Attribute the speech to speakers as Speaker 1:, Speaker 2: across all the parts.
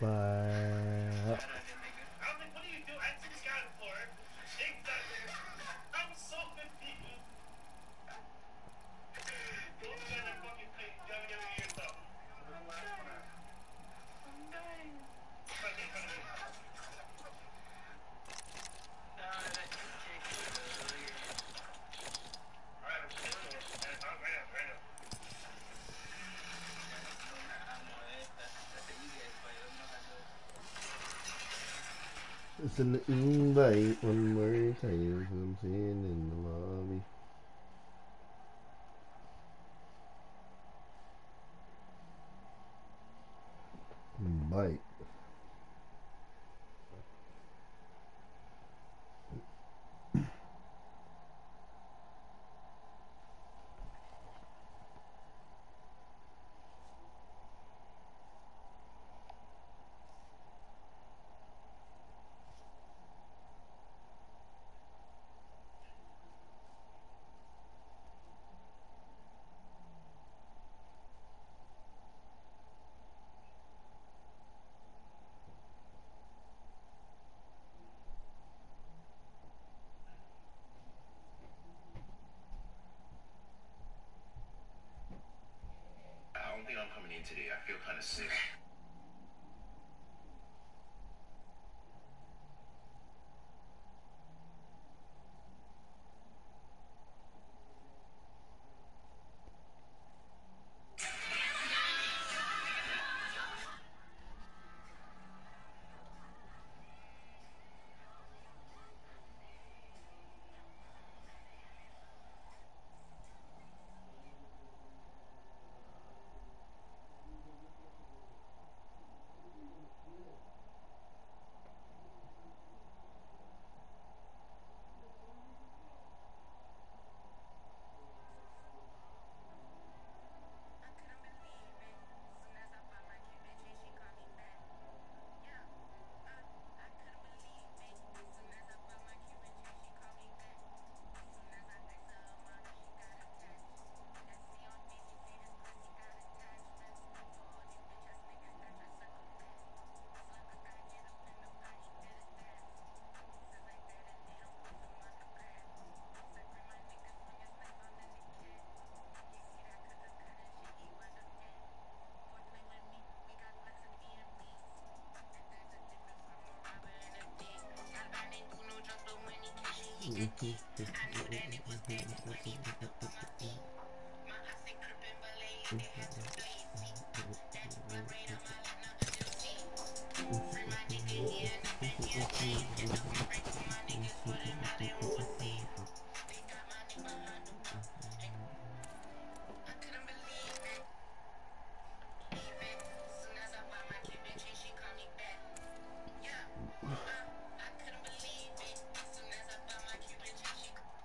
Speaker 1: Bye. It's an invite one more time comes in in the lobby.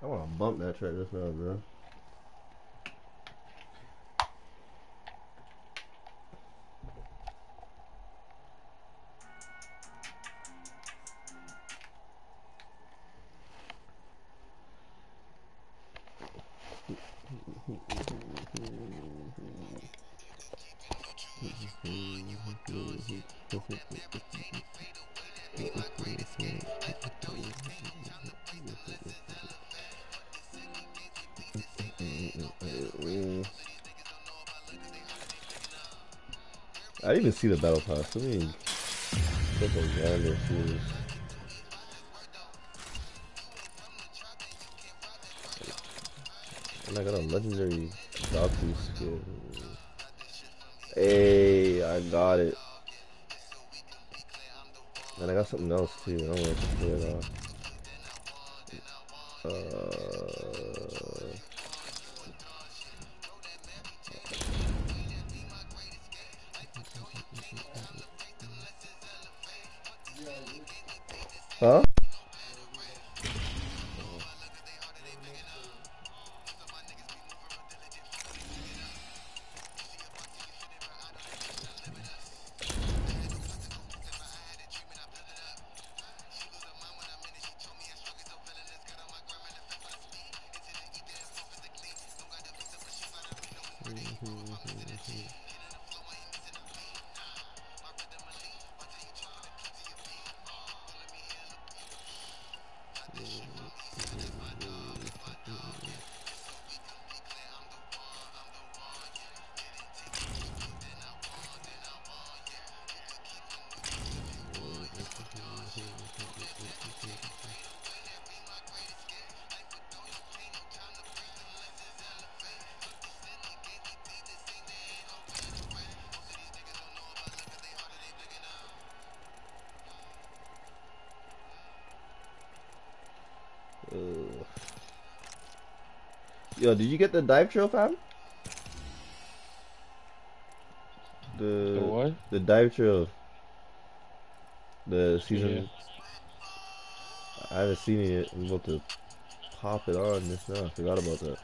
Speaker 2: I want to bump that track just now, bro. See the battle pass. This. And I got a legendary Doku skill. Hey, I got it. And I got something else too. I don't want to it off. Yo, did you get the dive trail, fam? The,
Speaker 3: The what?
Speaker 2: The dive trail. The season. I haven't seen it yet. I'm about to pop it on just now. I forgot about that.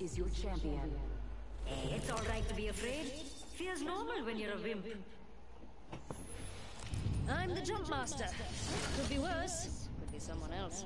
Speaker 4: Is your champion.
Speaker 5: Hey, it's all right to be afraid. Fear's normal when you're a wimp. I'm the jump master. Could be worse. Could be someone else.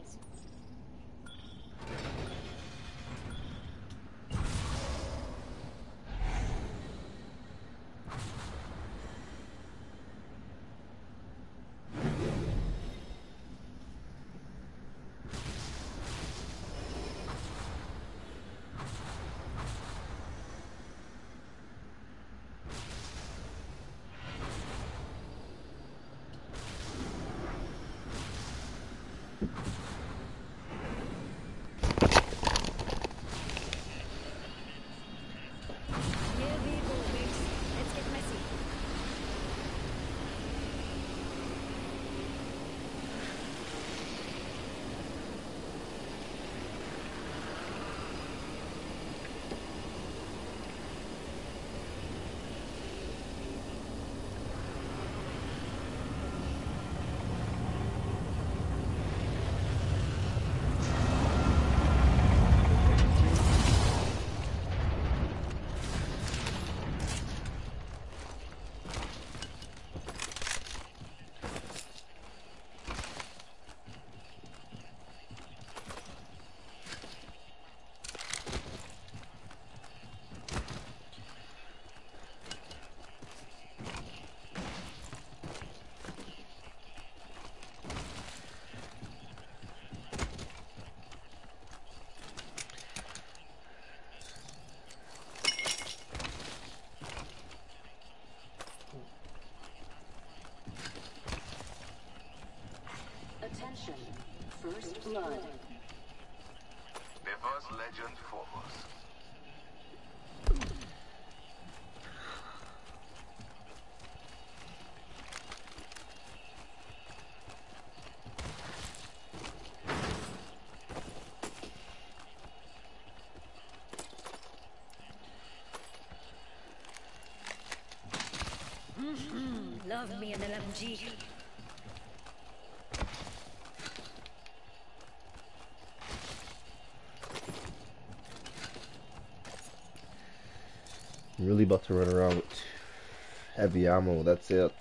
Speaker 4: Attention, first blood.
Speaker 6: Reverse legend focus. Mm-hmm.
Speaker 5: Love me an LMG.
Speaker 2: about to run around with heavy ammo, that's it.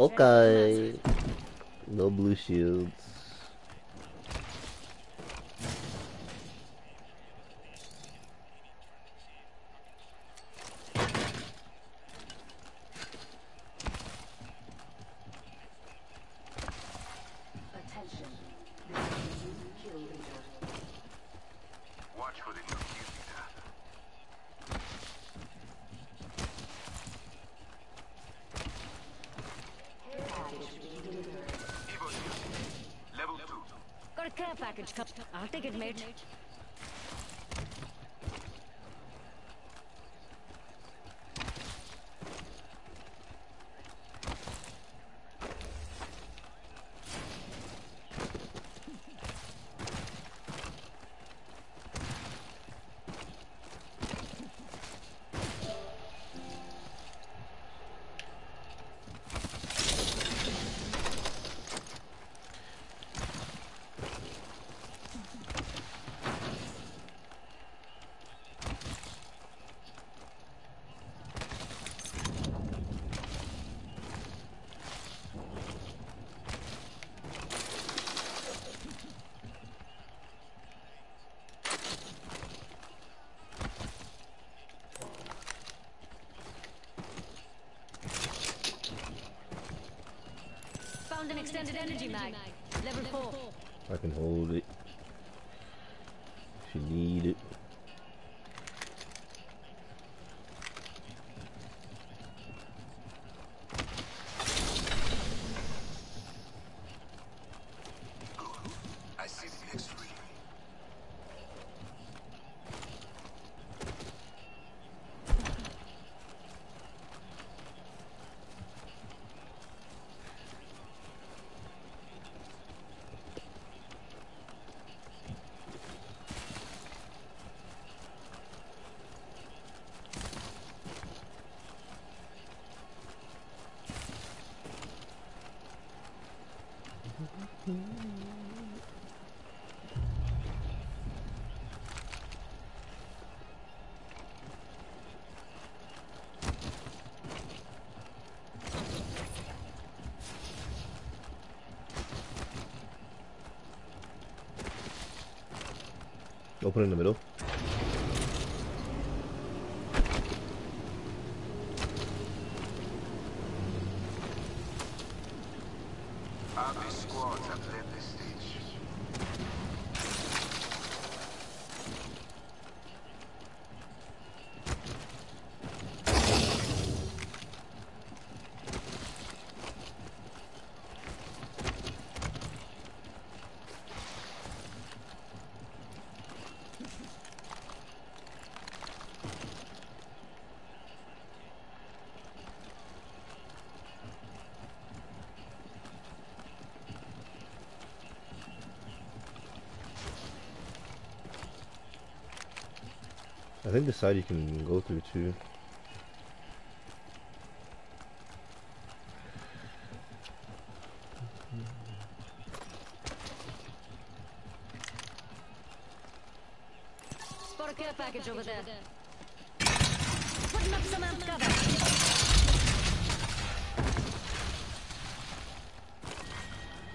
Speaker 2: Okay. No blue shields.
Speaker 5: energy mag. Level four.
Speaker 2: I can hold it. open
Speaker 6: el número
Speaker 2: I think the side you can go through too.
Speaker 5: Spot a care package over there. Putting up some amp cover.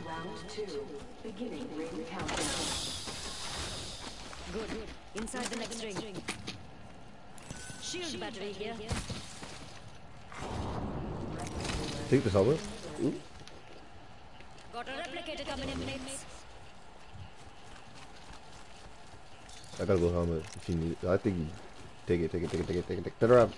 Speaker 4: Round two. Beginning ring countdown.
Speaker 5: Good. Inside the next ring. Shield battery here.
Speaker 2: Take this helmet.
Speaker 5: Got a replicator coming in, mates.
Speaker 2: I gotta go helmet if you need it. I think you take it, take it, take it, take it, take it, take it. Turn around.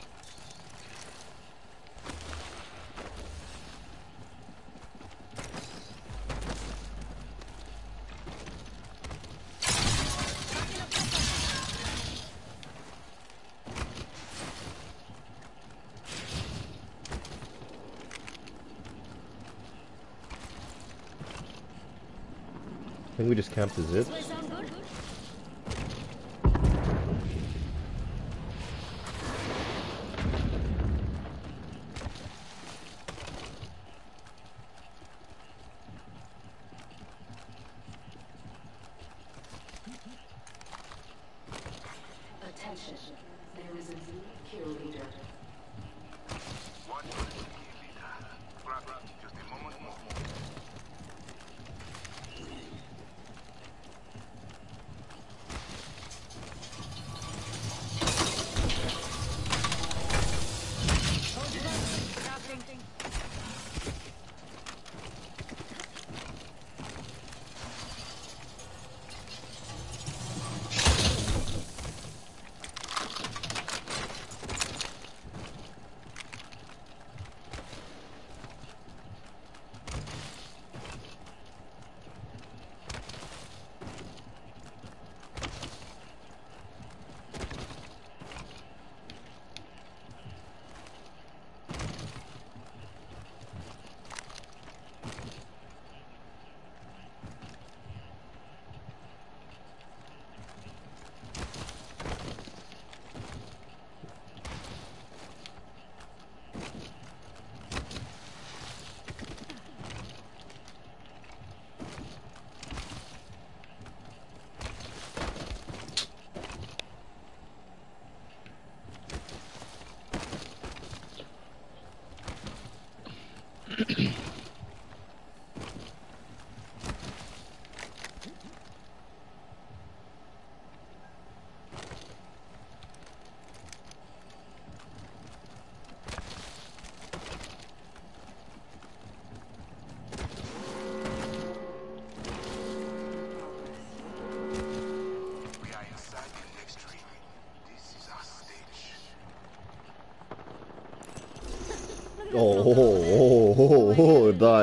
Speaker 2: I think we just camped the zip.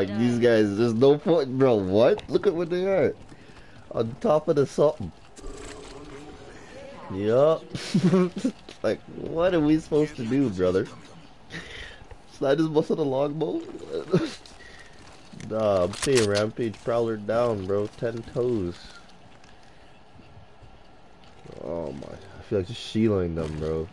Speaker 2: Dog. These guys, there's no point, bro. What? Look at what they are. On top of the something. Yup. like, what are we supposed to do, brother? Slide his bus on a longbow? nah, I'm saying Rampage Prowler down, bro. Ten toes. Oh my. I feel like just shielding them, bro.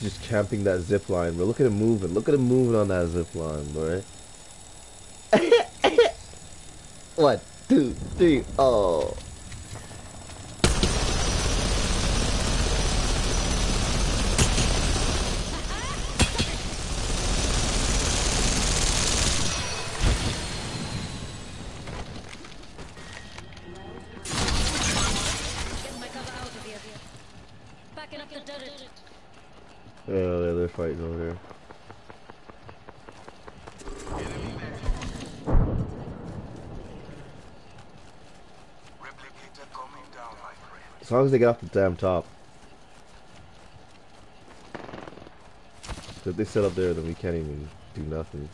Speaker 2: Just camping that zip line, bro. Look at him moving. Look at him moving on that zip line, boy. One, two, three, oh.
Speaker 5: Getting my cover out of here. Backing up the turret.
Speaker 2: Oh, yeah, they're fighting over there.
Speaker 6: Replicator coming down, my friend.
Speaker 2: As long as they get off the damn top. If they sit up there, then we can't even do nothing.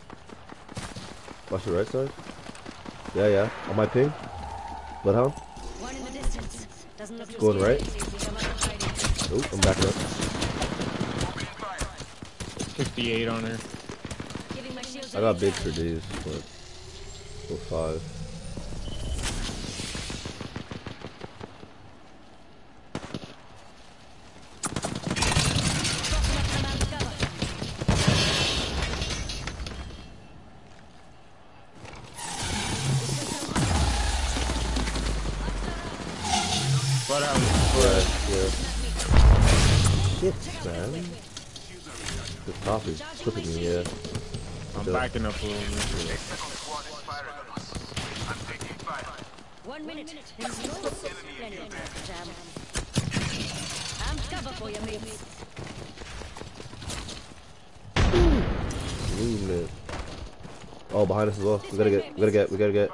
Speaker 2: Watch the right side. Yeah, yeah. On my ping. Bloodhound.
Speaker 5: One in the distance. Doesn't look
Speaker 2: Going right?
Speaker 5: Seems to come out of hiding.
Speaker 2: Oh, I'm backing up.
Speaker 3: 68 on her.
Speaker 5: Giving my shields
Speaker 2: I
Speaker 5: a
Speaker 2: got
Speaker 5: recharge.
Speaker 2: big for days, but for five.
Speaker 5: One minute. Rings close. Plenty of time to jam. Amp cover for you, mates.
Speaker 2: Movement. Oh, behind us as well. We gotta get, we gotta get, we gotta get.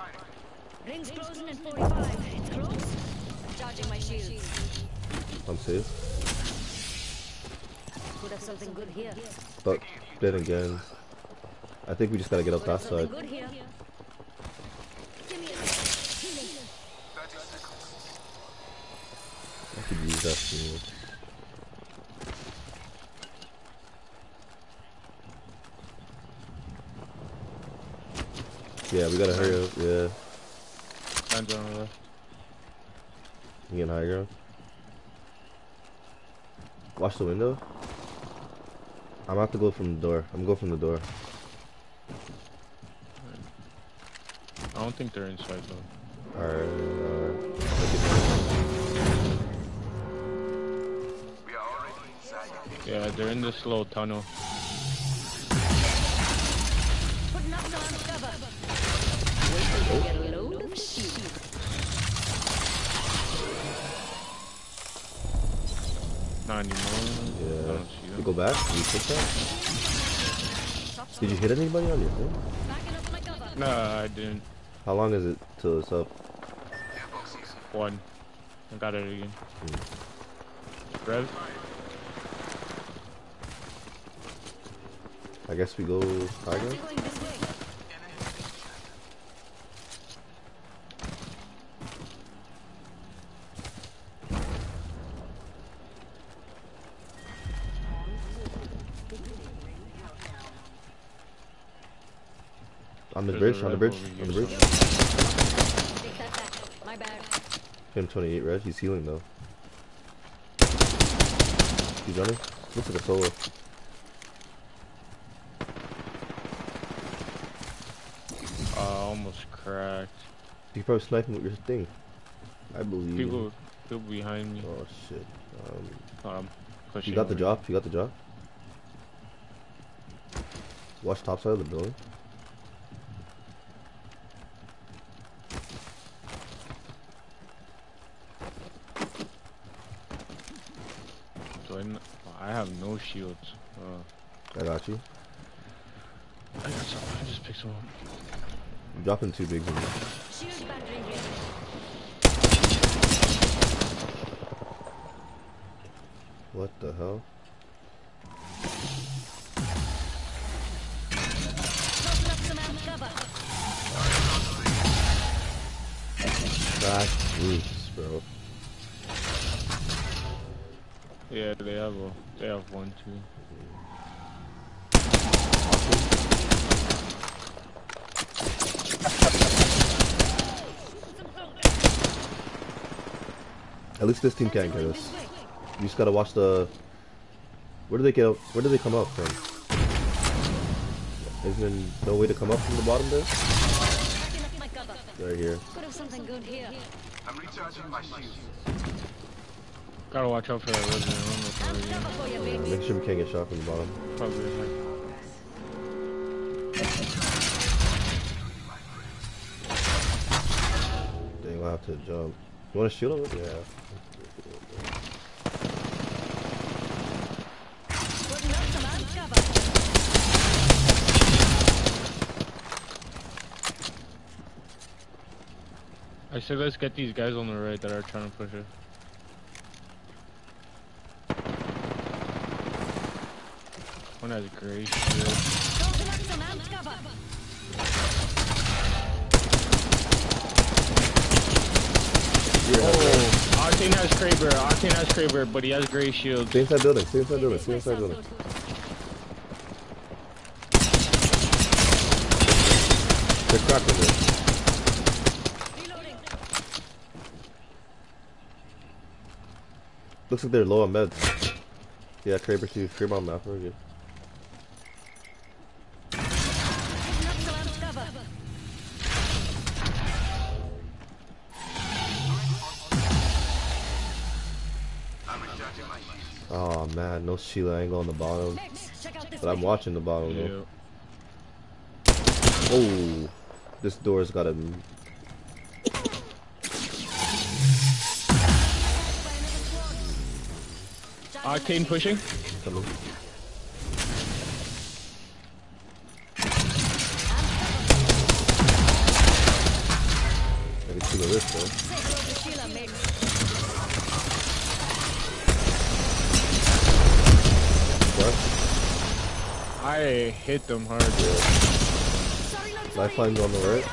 Speaker 5: Rings closing in 45. It's close. Charging my shields.
Speaker 2: I'm safe.
Speaker 5: Could have something good here.
Speaker 2: But then again, I think we just gotta get up that side.
Speaker 5: good here. Give me a healing.
Speaker 6: 30 seconds.
Speaker 2: I could use that shield. Yeah, we gotta hurry up. Yeah,
Speaker 3: on the left.
Speaker 2: we getting high ground. Watch the window. I'm about to go from the door. I'm going go from the door.
Speaker 3: I don't think they're inside though.
Speaker 2: Alright, alright.
Speaker 6: We are already inside.
Speaker 3: Yeah, they're in this little tunnel.
Speaker 5: Putting up some amp cover. Wait till you get a load of shield.
Speaker 3: Not anymore.
Speaker 2: Yeah.
Speaker 3: don't
Speaker 2: You go back? Did you take that? Did you hit anybody on your thing?
Speaker 5: Backing up my cover.
Speaker 3: Nah, I didn't.
Speaker 2: How long is it till it's up?
Speaker 3: One. I got it again. Rev?
Speaker 2: I guess we go high
Speaker 5: They're
Speaker 2: ground?
Speaker 5: going this way.
Speaker 2: On the
Speaker 3: There's
Speaker 2: bridge, on the bridge, on the bridge.
Speaker 5: My bad.
Speaker 2: Him 28 red, he's healing though. He's running. Looks like a solo.
Speaker 3: Uh, almost cracked.
Speaker 2: You probably sniping with your thing. I believe.
Speaker 3: People, people behind me.
Speaker 2: Oh shit. Um,
Speaker 3: Um, pushing
Speaker 2: you got the
Speaker 3: over.
Speaker 2: job. You got the job. Watch top side of the building.
Speaker 3: Do I, n- I have no shields. Uh,
Speaker 2: I got you.
Speaker 3: I got some. I just picked some up.
Speaker 2: I'm dropping two big in there.
Speaker 5: Shield battery here.
Speaker 2: What the hell?
Speaker 5: Tossing up
Speaker 3: have.
Speaker 2: At least this team can't get us. You just gotta watch the. Where do they get? Up? Where do they come up from? Isn't there no way to come up from the bottom there?
Speaker 5: Backing up my cover.
Speaker 2: Right here.
Speaker 5: Could have something good here.
Speaker 6: I'm recharging my shields.
Speaker 3: Gotta watch out for that resident. I don't know if
Speaker 5: Amp
Speaker 3: they're
Speaker 5: cover
Speaker 3: in.
Speaker 5: for you,
Speaker 2: Uh,
Speaker 5: mates.
Speaker 2: make sure we can't get shot from the bottom.
Speaker 3: Probably like.
Speaker 2: Dang, we'll have to jump. You want to shoot him? Yeah.
Speaker 5: Putting up some.
Speaker 3: I said let's get these guys on the right that are trying to push it. One has gray shield.
Speaker 5: Tossing up some amp cover.
Speaker 3: Oh, Octane has Kraber. Octane has Kraber, but he has gray shield.
Speaker 2: Stay inside building. Stay inside building. Stay inside building. They're over there. Looks like they're low on meds. Yeah, Kraber too. Kraber on map. We're good. No Sheila angle on the bottom.
Speaker 5: Mix. Check out this
Speaker 2: But I'm watching the bottom though. Oh, this door's got a.
Speaker 3: Octane pushing.
Speaker 2: Coming. I can see the risk though.
Speaker 3: I hit them hard.
Speaker 5: Sorry, not sorry.
Speaker 2: Lifeline's on the right.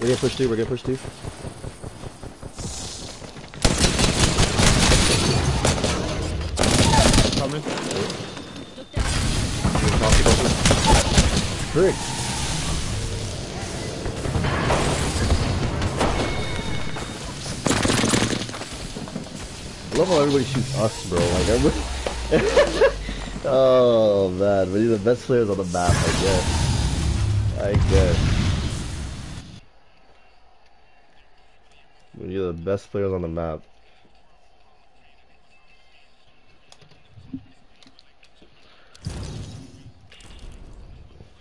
Speaker 2: We're gonna push two. We're gonna push two.
Speaker 3: Coming.
Speaker 2: Frick. I love how everybody shoots us, bro. Like everybody. oh man, but you're the best players on the map, I guess. I guess. But You're the best players on the map.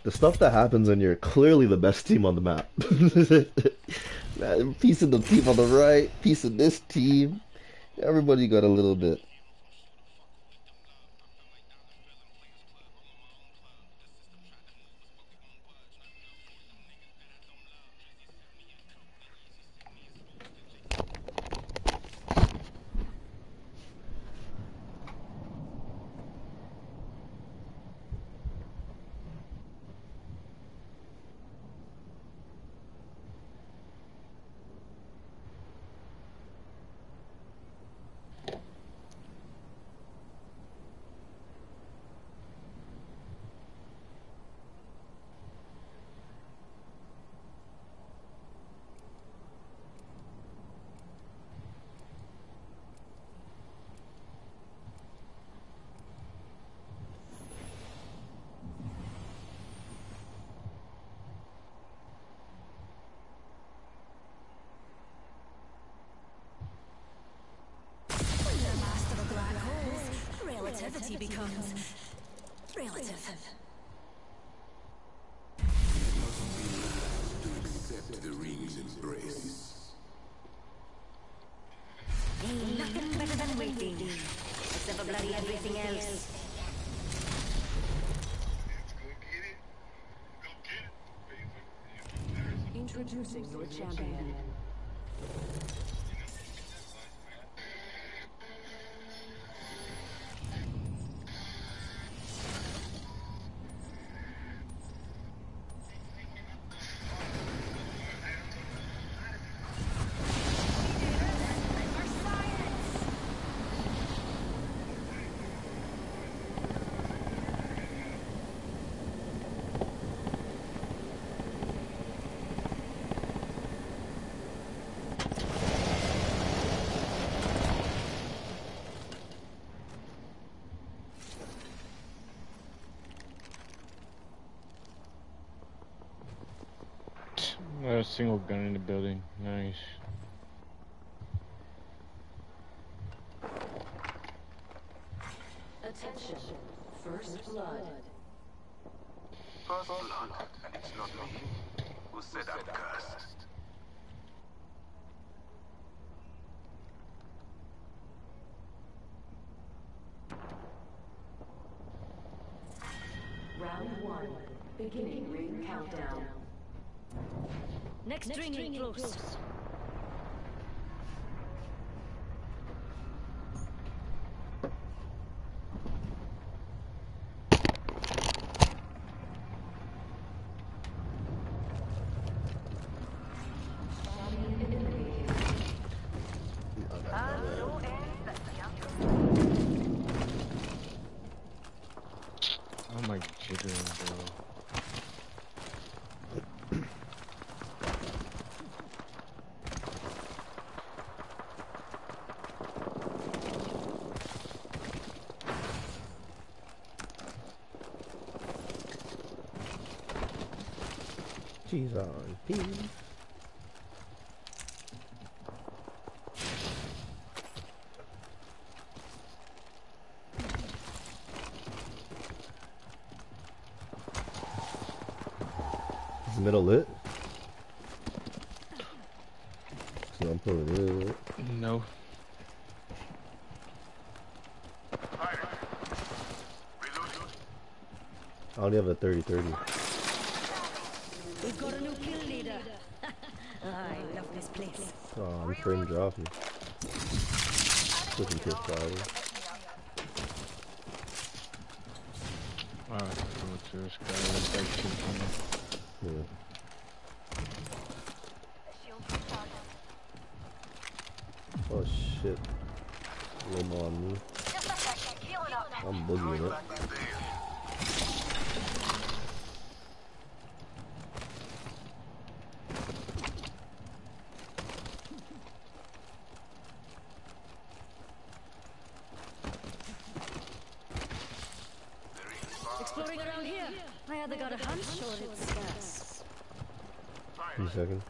Speaker 2: The stuff that happens when you're clearly the best team on the map. Man, piece of the team on the right, piece of this team. Everybody got a little bit.
Speaker 7: When you're a master of black holes, relativity becomes relative.
Speaker 5: Ain't nothing better than waiting. Except for bloody everything else.
Speaker 4: Introducing your champion.
Speaker 3: Single gun in the building. Nice.
Speaker 4: Attention. First blood.
Speaker 6: First blood, and it's not me. Who said I'm cursed?
Speaker 4: Round one. Beginning ring countdown.
Speaker 5: Next, ring ain't close.
Speaker 2: She's on P. Is the middle lit? So I'm pulling it.
Speaker 3: No.
Speaker 2: I only have a 30 30.
Speaker 5: We've got a new kill leader. I love this place.
Speaker 2: Oh, I'm frame dropping. Looking to Friday.
Speaker 3: Alright, go to this guy. Let's like shoot him.
Speaker 2: Yeah. Oh shit. Lomo on me. I'm boogieing it.
Speaker 6: Back to base.
Speaker 5: Exploring around here. I either got a hunch or it's gas.
Speaker 2: Two seconds.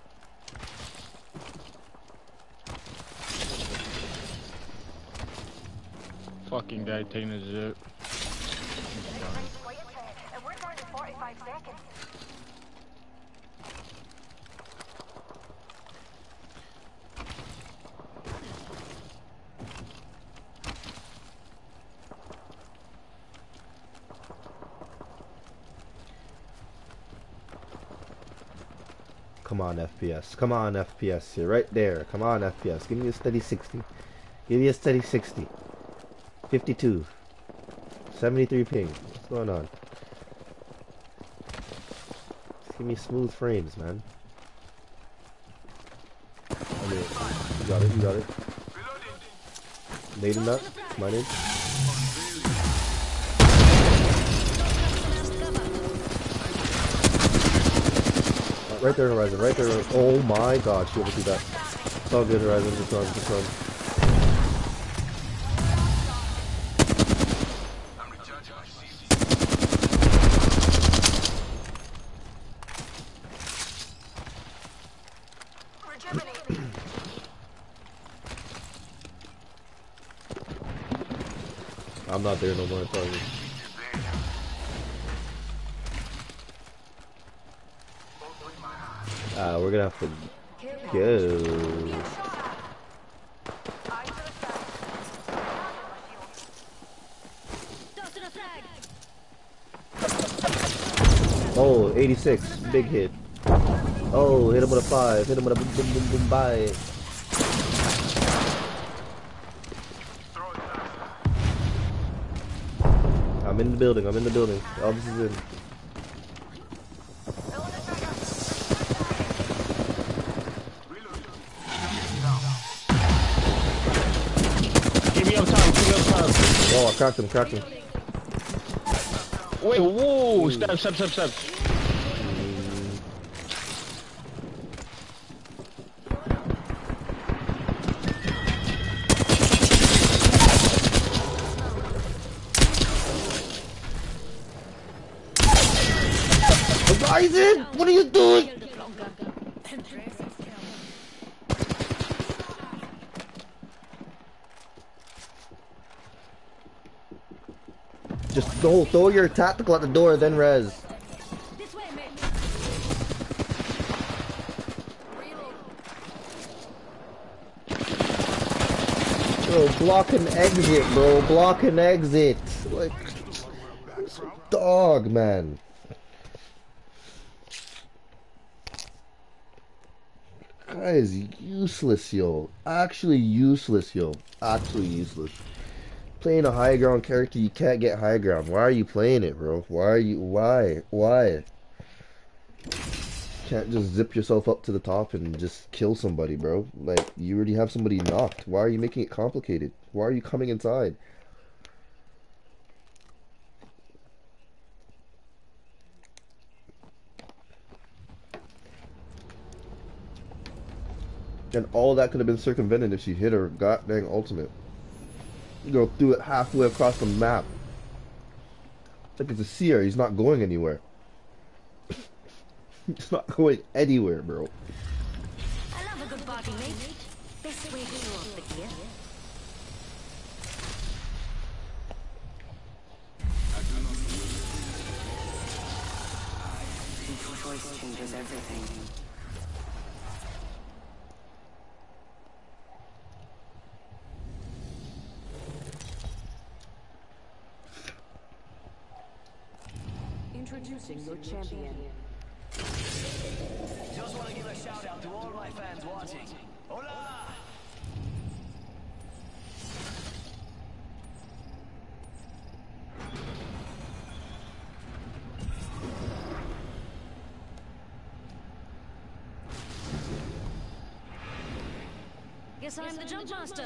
Speaker 3: Fucking guy taking a zip.
Speaker 7: And we're down to 45 seconds.
Speaker 2: Come on, FPS. Come on, FPS. You're right there. Come on, FPS. Give me a steady 60. Give me a steady 60. 52. 73 ping. What's going on? Just give me smooth frames, man. I mean, you got it, you got it. Made him up. My name. Right there, Horizon. Right there. Oh my god, she overthrew that. It's all good, Horizon. Just run, just run.
Speaker 6: I'm
Speaker 2: not there no more. Gonna have go. Oh, 86. Big hit. Oh, hit him with a 5. Hit him with a boom, boom, boom, boom, bye. I'm in the building. I'm in the building. Oh, Elvis is in. Cracked him, cracked him.
Speaker 3: Wait, whoa! Step, step, step, step.
Speaker 2: Horizon! Throw, your tactical at the door, then res. Bro, block an exit, bro. Block an exit. Like, dog, man. Guy is useless, yo. Actually useless, yo. Actually useless. Playing a high ground character, you can't get high ground. Why are you playing it, bro? Why are you? Why? Why? Can't just zip yourself up to the top and just kill somebody, bro. Like, you already have somebody knocked. Why are you making it complicated? Why are you coming inside? And all that could have been circumvented if she hit her god dang ultimate. You go through it halfway across the map. It's like it's a seer, he's not going anywhere. It's not going anywhere, bro.
Speaker 5: I love a good party, mate. Best way to show off the gear.
Speaker 8: Choice changes everything.
Speaker 4: Introducing your champion.
Speaker 9: Just want to give a shout out to all my fans watching. Hola!
Speaker 5: Guess I'm the jump master.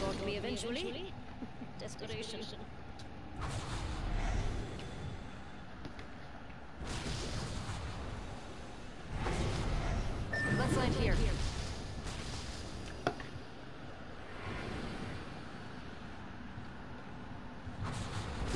Speaker 5: Got me eventually. Desperation. Let's land here.
Speaker 2: We already know.
Speaker 5: Here we go, mates. Let's get messy.
Speaker 2: Uh,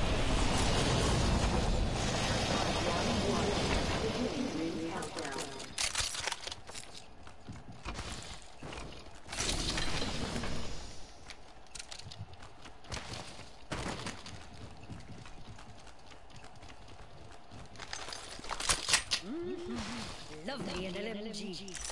Speaker 5: me an LMG.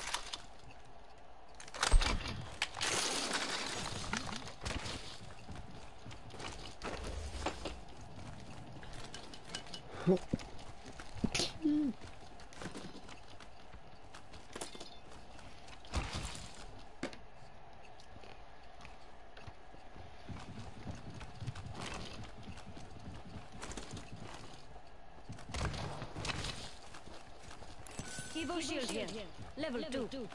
Speaker 5: Evo shield here. Level 2.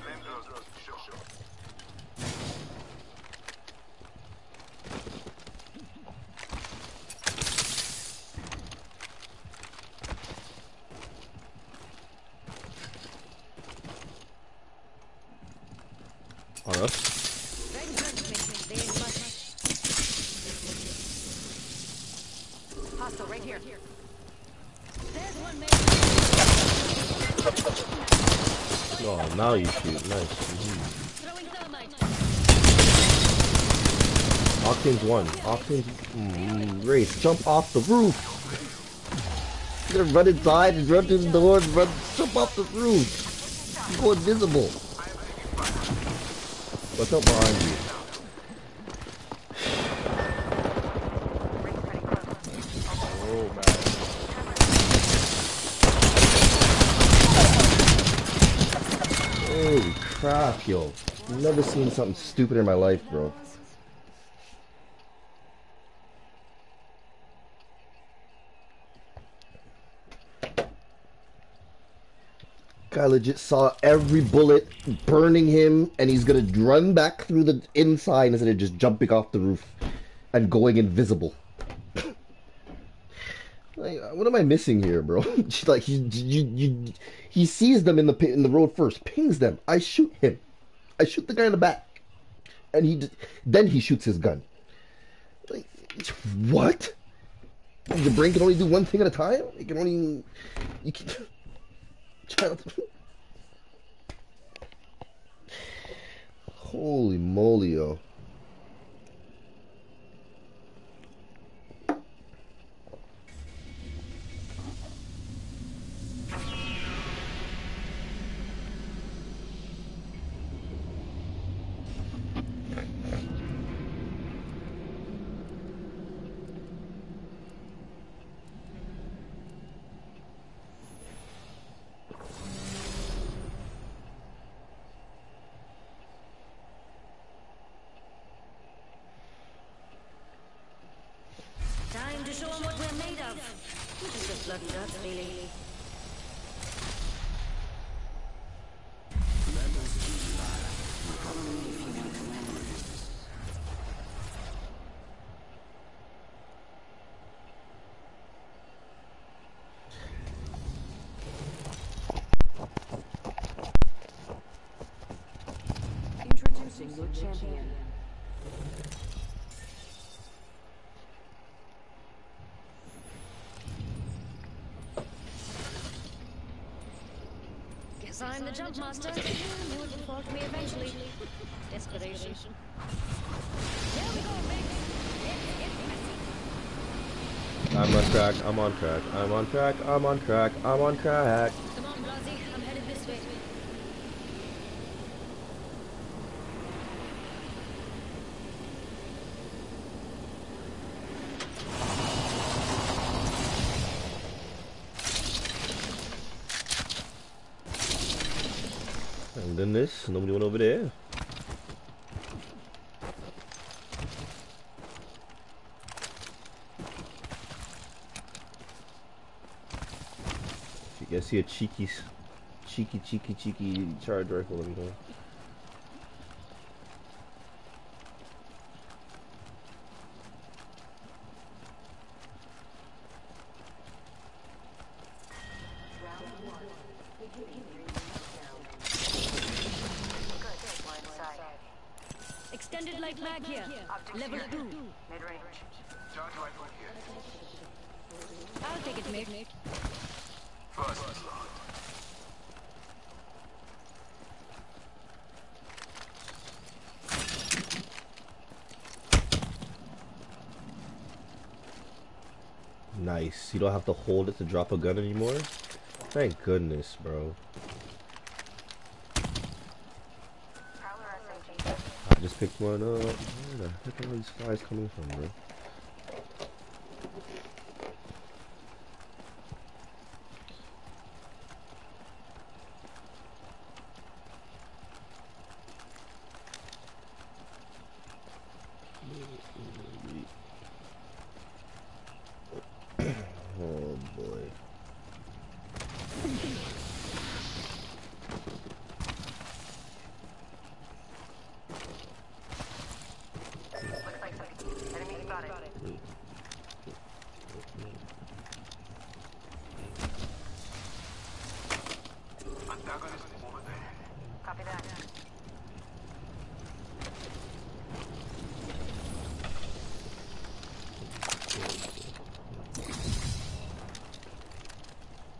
Speaker 6: Flamethrowers, sure, sure.
Speaker 2: On us.
Speaker 5: Vengeance may they must.
Speaker 4: Hostile right here.
Speaker 5: There's one mate.
Speaker 2: Oh, now you shoot. Nice. Mhm. Octane's one. Octane's. Mm, race. Jump off the roof. Gonna run inside and run to the door and run. Jump off the roof. Go invisible. What's up behind you?
Speaker 3: Oh, man.
Speaker 2: Holy crap, yo. Never seen something stupid in my life, bro. Guy legit saw every bullet burning him, and he's gonna run back through the inside instead of just jumping off the roof and going invisible. What am I missing here, bro? She's like he, you, you, he sees them in the in the road first, pings them. I shoot him. I shoot the guy in the back, and he then he shoots his gun. Like, what? Your brain can only do one thing at a time. It can only you can. Child. Holy moly, yo.
Speaker 5: Jump master. You would to me eventually. Desperation. There we go.
Speaker 2: I'm on track. I'm on track. I'm on track. I'm on track. I'm on track.
Speaker 5: Come on, Blasi. I'm headed this way.
Speaker 2: And then this. Nobody went over there. If you guys see a cheeky, cheeky, cheeky, cheeky charge rifle, let me know.
Speaker 5: Extended light mag here. Level 2.
Speaker 6: Mid-range. Charge rifle here.
Speaker 5: I'll take it, mate.
Speaker 6: First blood.
Speaker 2: Nice. You don't have to hold it to drop a gun anymore. Thank goodness, bro. I just picked one up. Where the heck are these flies coming from, bro? Oh boy.
Speaker 6: Antagonist over there.
Speaker 8: Copy that.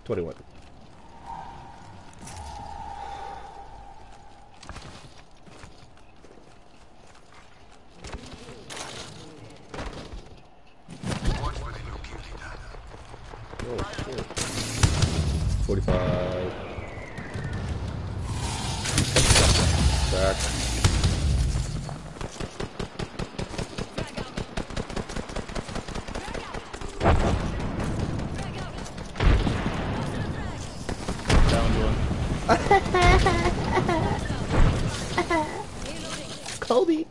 Speaker 2: Twenty-one.
Speaker 6: Watch for the new kill leader.
Speaker 2: Oh shit. Forty-five. Back.
Speaker 3: Down one.
Speaker 2: Kobe.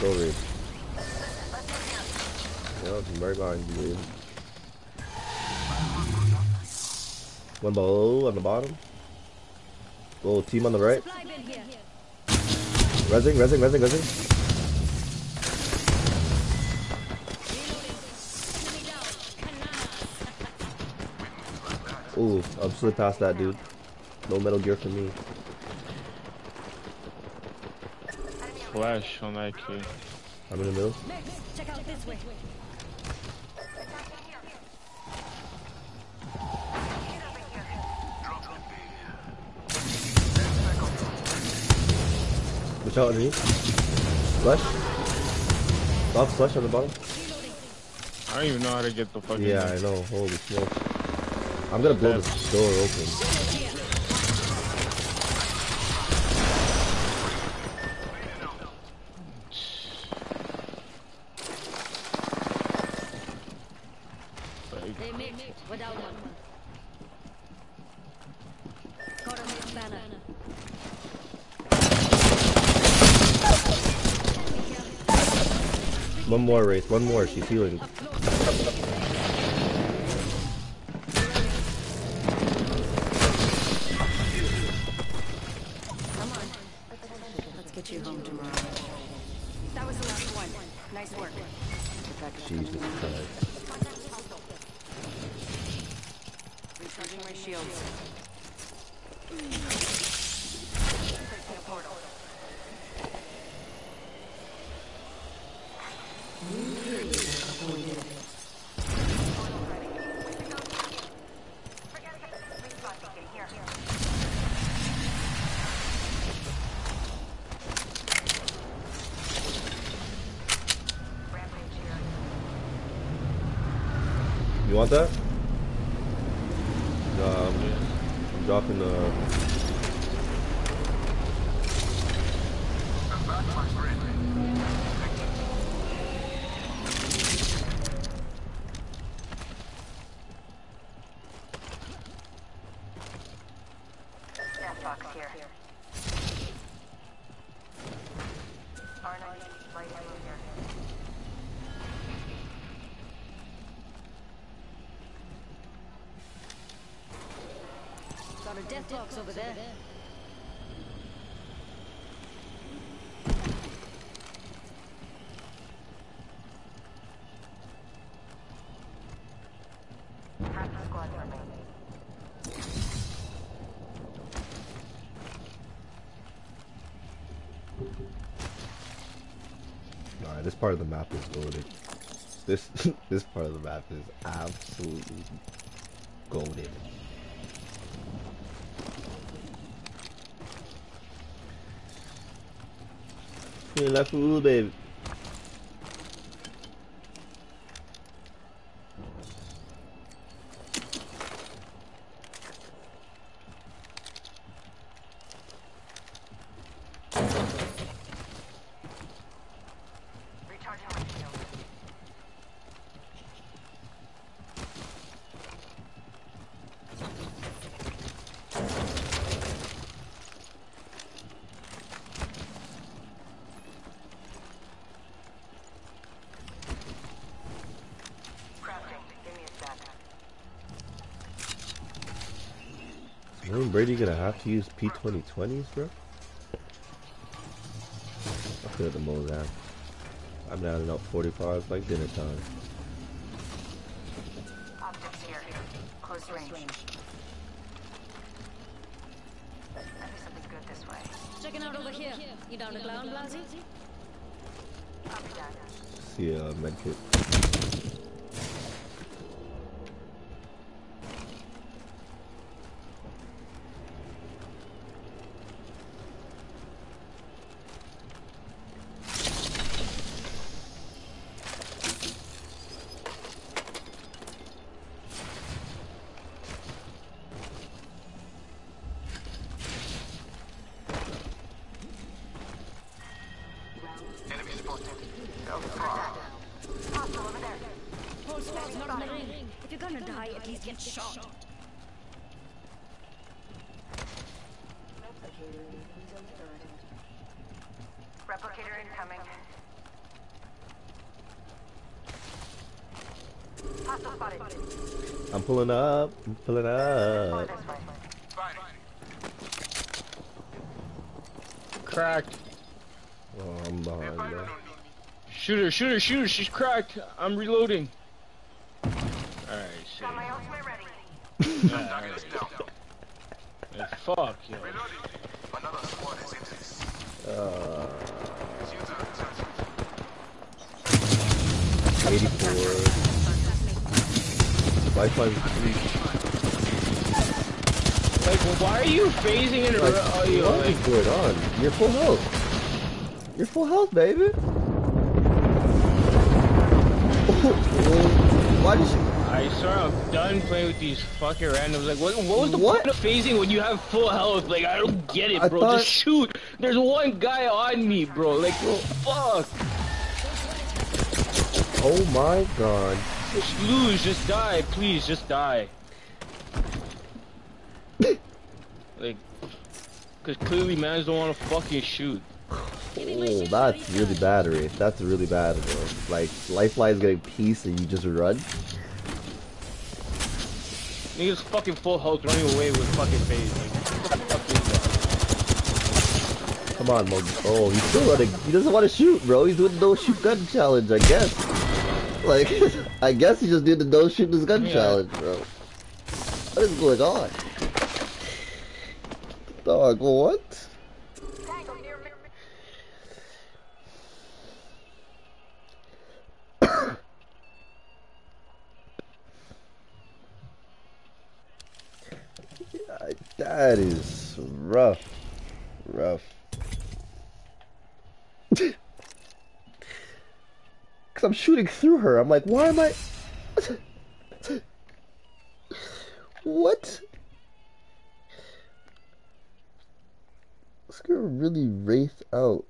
Speaker 2: Go Reed. Yeah, it's right behind you, dude. One below on the bottom. Little team on the right.
Speaker 5: Fly bin here.
Speaker 2: Resing, resing, resing, resing. Ooh, I'm slid past that dude. No Metal Gear for me.
Speaker 3: Flash on that kid.
Speaker 2: I'm in the middle.
Speaker 5: Mix, check out this way.
Speaker 2: Out underneath. Flush. Stop flush on the bottom.
Speaker 3: I don't even know how to get the fucking.
Speaker 2: Yeah, I know. Holy smokes. I'm gonna blow this door open.
Speaker 3: Like,
Speaker 5: They mixed without one. Got a mixed banner.
Speaker 2: One more, Wraith. One more. She's healing. Jesus Christ.
Speaker 8: Recharging my shields. Portal.
Speaker 2: You want that? No, I'm, I'm dropping the.
Speaker 8: Box here. R90 light ammo here.
Speaker 5: Got a death box over there.
Speaker 8: Half the squad remaining.
Speaker 2: Alright, this part of the map is goaded. This this part of the map is absolutely goaded. Feel like fool, baby.
Speaker 8: Recharging my shield. Crafting. Give me a sec.
Speaker 2: Brady gonna have to use P2020s, bro? I feel the out. I'm down and up 45 like dinner time.
Speaker 8: Optics here. Close range. Might be something good this way.
Speaker 5: Checking out over here. You down to clown, Blasey?
Speaker 8: Copy that.
Speaker 2: See a medkit.
Speaker 6: Enemy spotted.
Speaker 8: Hostile over there.
Speaker 5: Whole squad's not in the ring. If you're gonna die, at least get shot.
Speaker 8: Replicator incoming. Hostile spotted.
Speaker 2: I'm pulling up. I'm pulling up.
Speaker 3: Cracked.
Speaker 2: Oh, I'm behind,
Speaker 6: Fire
Speaker 2: bro.
Speaker 6: on me.
Speaker 3: Shoot her, shoot her, shoot her. She's cracked. I'm reloading. Alright, shit.
Speaker 8: Got my ultimate ready.
Speaker 3: Yeah,
Speaker 6: Target is down.
Speaker 3: yeah, fuck, yo.
Speaker 6: Reloading. Another squad is in this.
Speaker 2: Uh,
Speaker 6: It's your turn,
Speaker 2: 84. Lifeline
Speaker 3: Like, why are you phasing in a
Speaker 2: Like,
Speaker 3: row? Oh, yo,
Speaker 2: what
Speaker 3: like,
Speaker 2: is going on? You're full health. You're full health, baby. Why did you?
Speaker 3: I swear I'm done playing with these fucking randoms. Like, what, what was the
Speaker 2: What?
Speaker 3: point of phasing when you have full health? Like, I don't get it, bro.
Speaker 2: thought-
Speaker 3: Just shoot. There's one guy on me, bro. Like, bro, fuck.
Speaker 2: Oh my god.
Speaker 3: Just lose. Just die. Please, just die. like, because clearly mans don't want to fucking shoot.
Speaker 2: Oh, that's really bad, Wraith. That's really bad, bro. Like, Lifeline's getting peace and you just run?
Speaker 3: Niggas fucking full health running away with fucking phase. Like, what the fuck is that?
Speaker 2: Come on, Mo. Oh, he's still running. He doesn't want to shoot, bro. He's doing no shoot gun challenge, I guess. Like, I guess he just did the don't shoot his gun
Speaker 3: Yeah.
Speaker 2: challenge, bro. What is going on? Dog, what? That is rough. Rough. Because I'm shooting through her. I'm like, why am I. what? Girl really wraith out.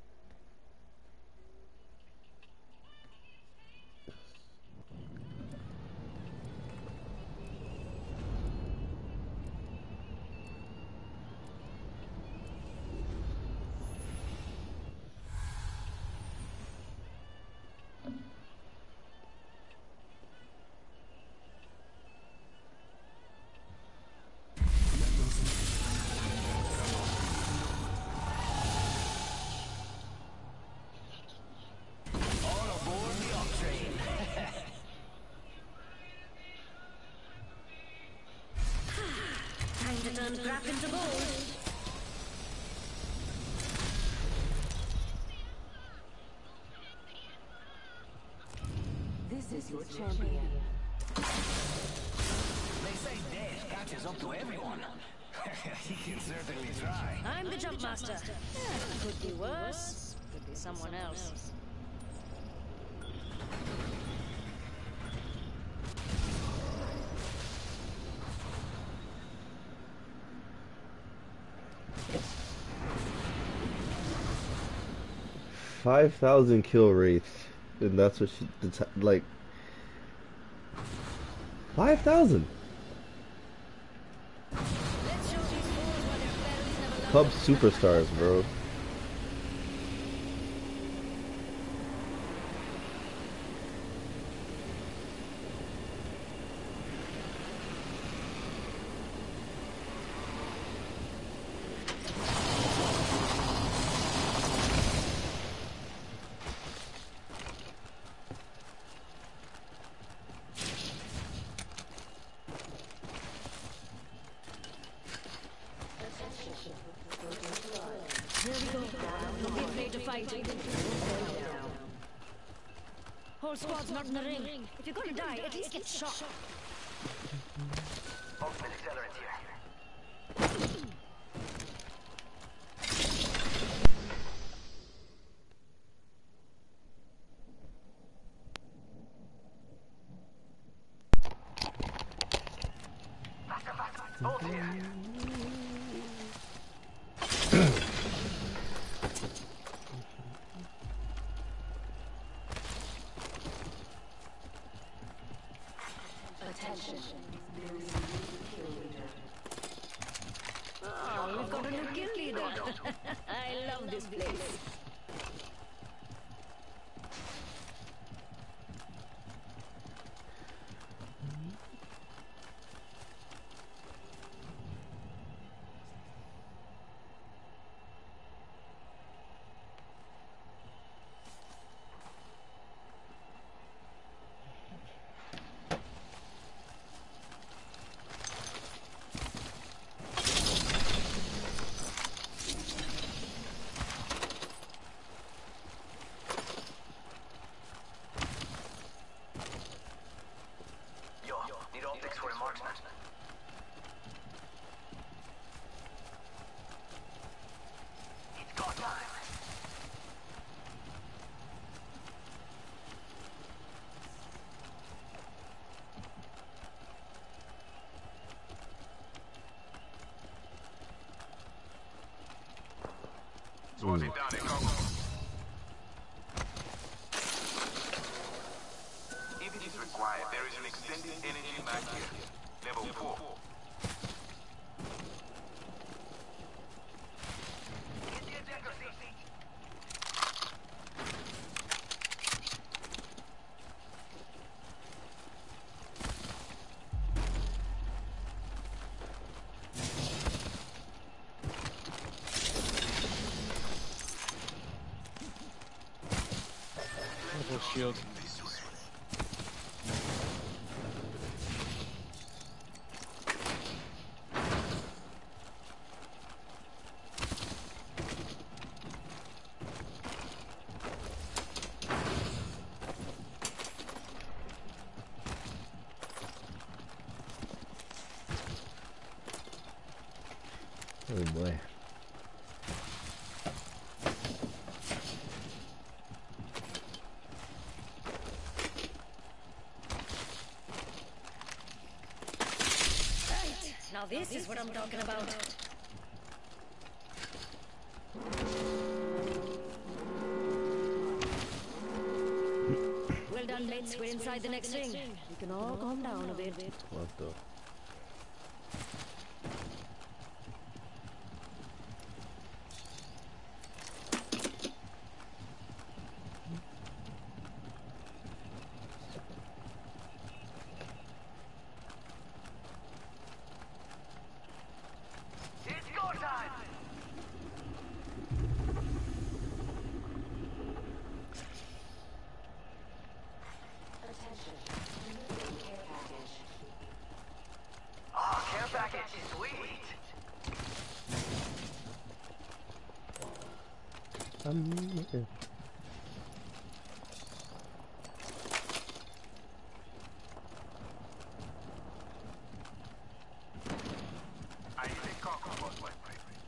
Speaker 5: Turn crap into gold.
Speaker 4: This is your champion.
Speaker 9: They say death catches up to everyone. he can certainly try.
Speaker 5: I'm the jump master. Yeah, could be worse. Could be someone else.
Speaker 2: Five thousand kill wraiths, and that's what she. Like five thousand.
Speaker 5: Let's show
Speaker 3: shield.
Speaker 2: boy.
Speaker 5: Right. Now this is what I'm talking about. Well done, mates. We're inside the next ring. We can all calm down a bit.
Speaker 2: What the?
Speaker 6: It's go time!
Speaker 4: Attention. Care package.
Speaker 6: Oh, care package, sweet!
Speaker 2: Um, okay.
Speaker 6: I think Coco was my favorite.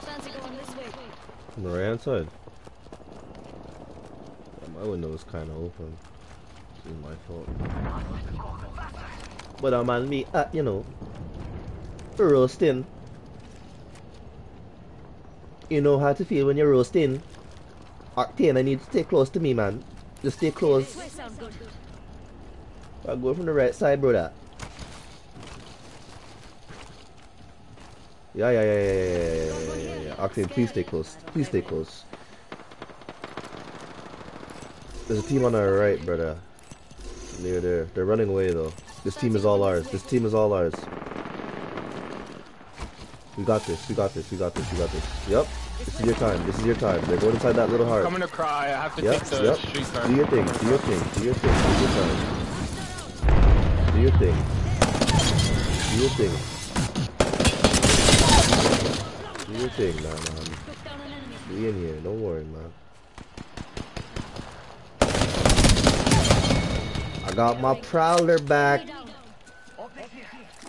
Speaker 5: Fancy going this way.
Speaker 2: The right hand side. My window is kind of open. This is my fault. But I'm on me, uh, you know, roasting. You know how to feel when you're roasting. Octane, I need to stay close to me, man. Just stay close. I go from the right side, brother. Yeah, yeah, yeah, yeah, yeah, Octane, please stay close. Please stay close. There's a team on our right, brother. Near there. They're running away, though. This team is all ours. This team is all ours. We got this. We got this. We got this. We got this. Yep. This is your time. This is your time. They're going inside that little heart.
Speaker 3: I'm coming to cry. I have to
Speaker 2: Yep,
Speaker 3: take the
Speaker 2: yep.
Speaker 3: streetcar.
Speaker 2: Do your thing. Do your thing. Do your thing. Do your time. Do your thing. Do your thing. Do your thing, man. Um, man.
Speaker 5: Took down an enemy.
Speaker 2: We in here. Don't worry, man. I got my prowler back.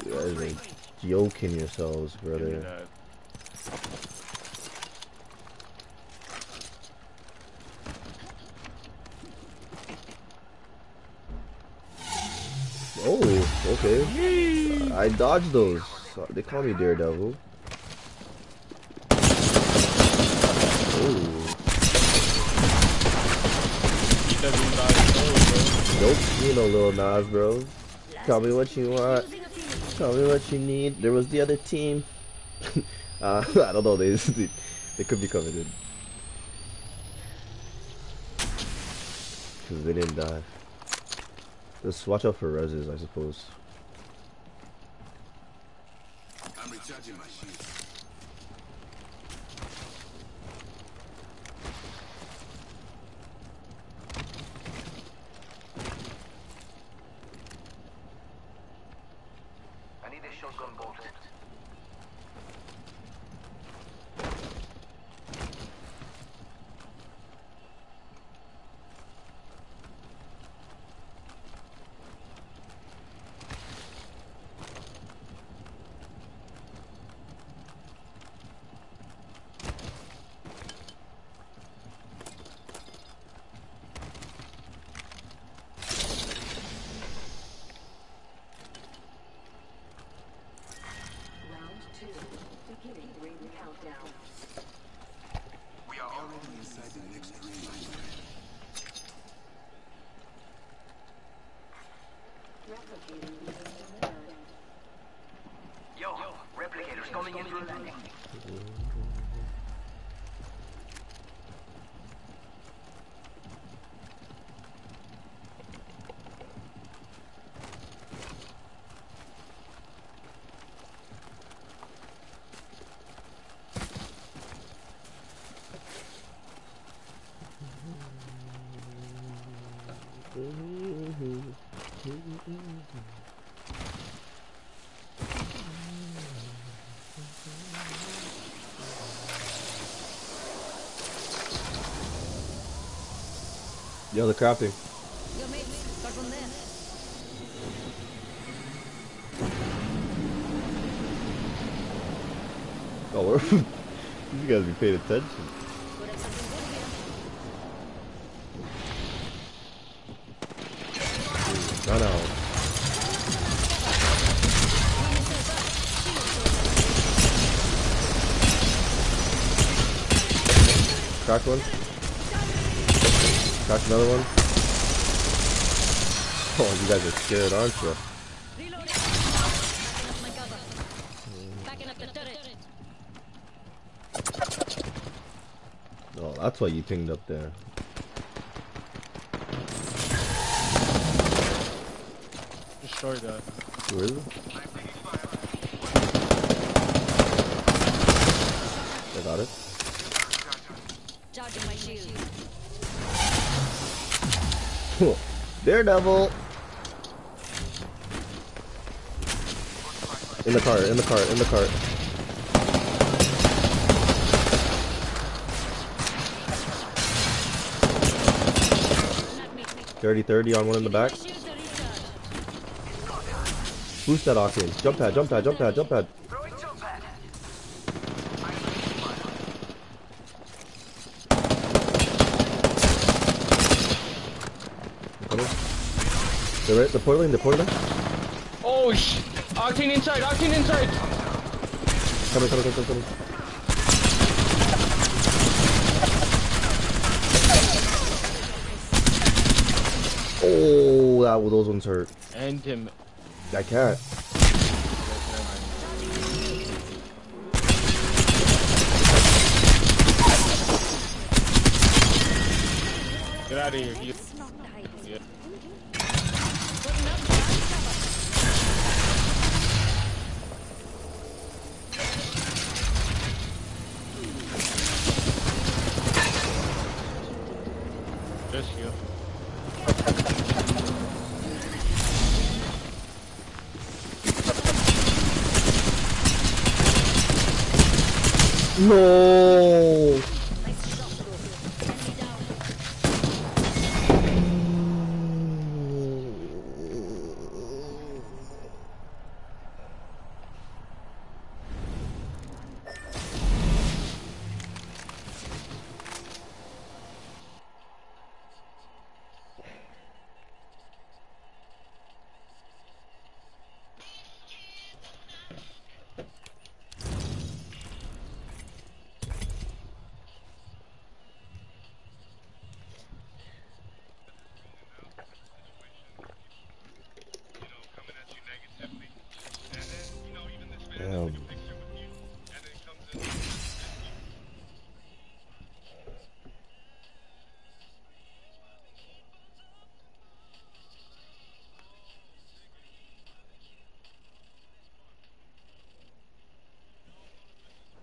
Speaker 2: You guys are joking yourselves, brother. Oh, okay. I dodged those. They call me Daredevil. Nope. You know, little Nas, bro. Tell me what you want. Tell me what you need. There was the other team. uh, I don't know. They, they they could be coming in. Cause they didn't die. Just watch out for reses, I suppose.
Speaker 9: I'm recharging my shield.
Speaker 6: Yo,
Speaker 2: the crafting.
Speaker 5: Your mates, got one there.
Speaker 2: Oh, you guys be paying attention. Another one. Oh, you guys are scared, aren't you?
Speaker 5: Reloading. Backing up my cover. Backing up the turret.
Speaker 2: Oh, that's why you pinged up there.
Speaker 3: Destroy that.
Speaker 2: Where is it? I got it.
Speaker 5: Charging my shield.
Speaker 2: Daredevil! In the car, in the car, in the car.
Speaker 5: Me.
Speaker 2: 30 30 on one in the back. Boost that octane. Jump pad, jump pad, jump pad, jump pad.
Speaker 6: Throwing jump pad.
Speaker 2: Coming. Right, they're portaling, they're portaling.
Speaker 3: Oh sh! Octane inside, Octane inside!
Speaker 2: Coming, coming, coming, coming. Oh, that those ones hurt.
Speaker 3: End him.
Speaker 2: I can't.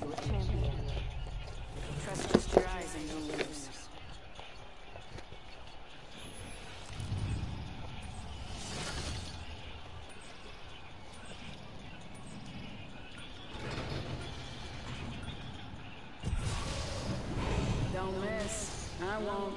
Speaker 7: Trust just your eyes and you'll lose. Don't miss. I won't.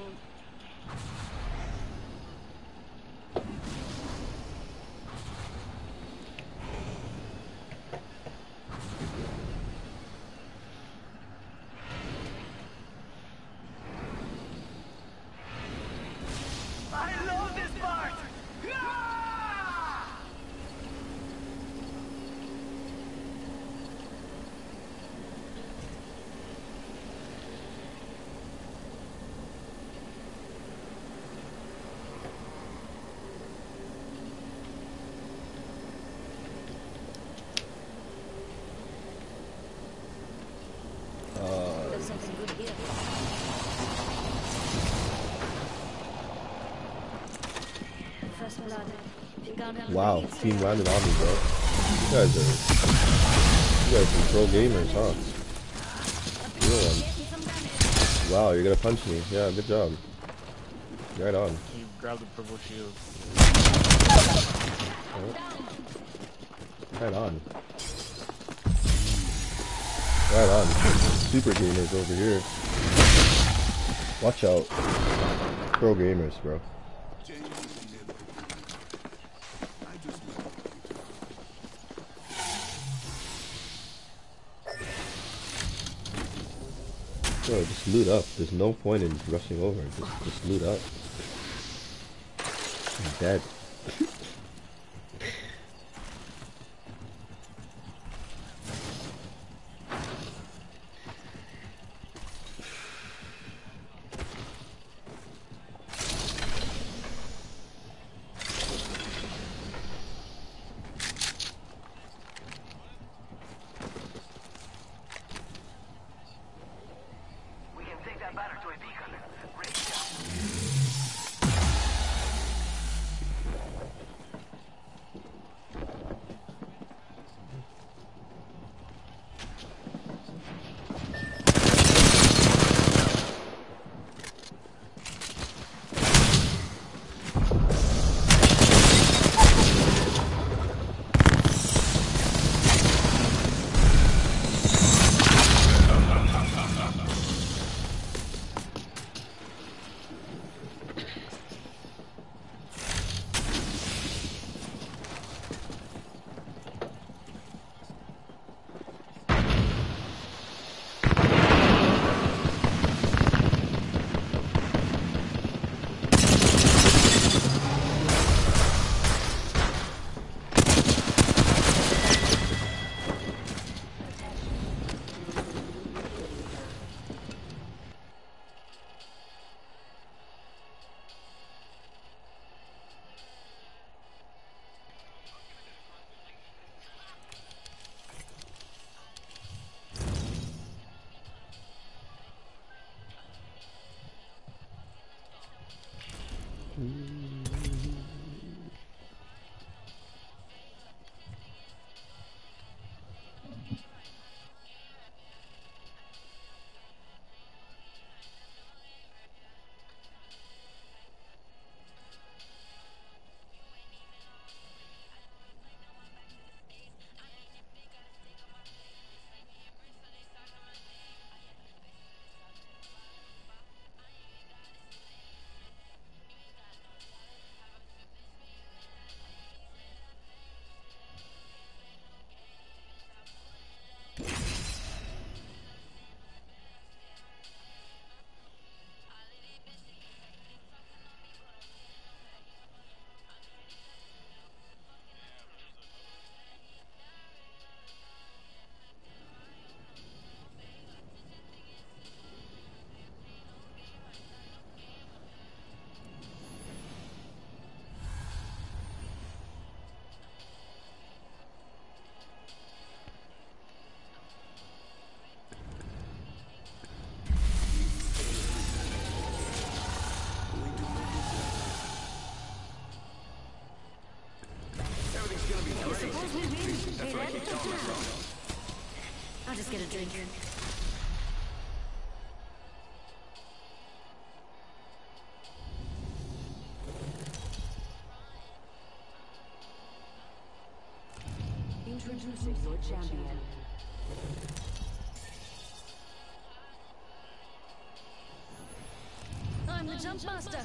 Speaker 5: first blood. You got
Speaker 2: Wow, team landed on me, bro. You guys are, you guys are pro gamers, huh? Wow, you're gonna punch me. Yeah, good job. Right on.
Speaker 3: You grab the purple shield.
Speaker 2: Right on. Right on. Super gamers over here. Watch out. Pro gamers, bro. Bro, just loot up. There's no point in rushing over. Just, just loot up. I'm dead.
Speaker 10: Introducing your champion.
Speaker 5: I'm the jump master.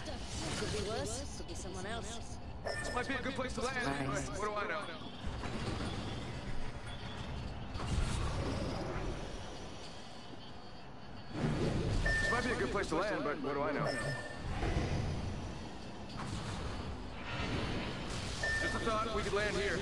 Speaker 5: Could be worse. Could be someone else.
Speaker 9: This might be a good place to land. What do I know? This might be a good place to land, but what do I know? Just a thought, we could land here.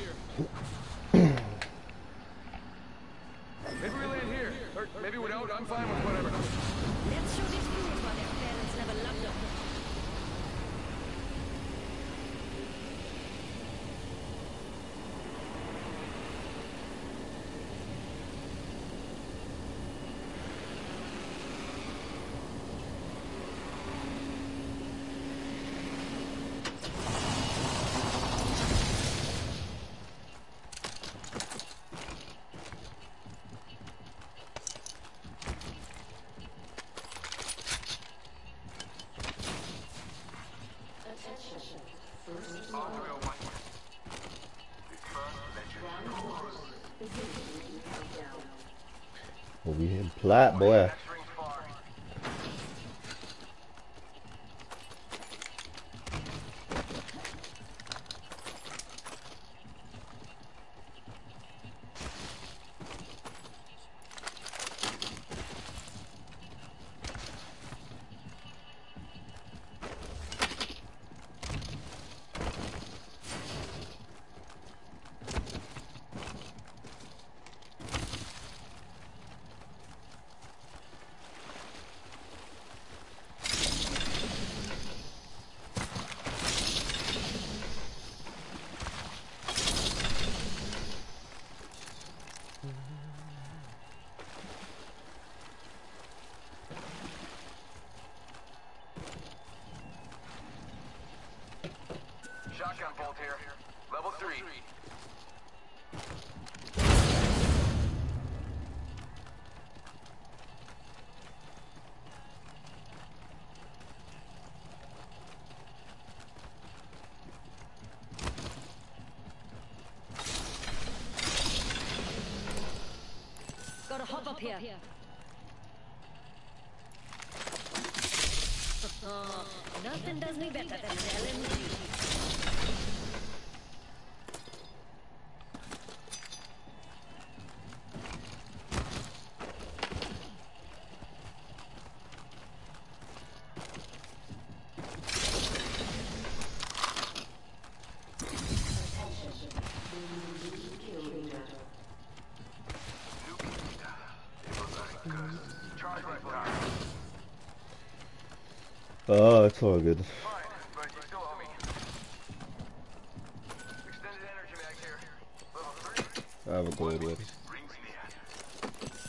Speaker 9: Well, we
Speaker 2: hit plat, boy.
Speaker 6: three.
Speaker 5: Gotta hop up here. Oh, nothing does me better than an LMG.
Speaker 2: it's all good. I have a gold
Speaker 6: whip.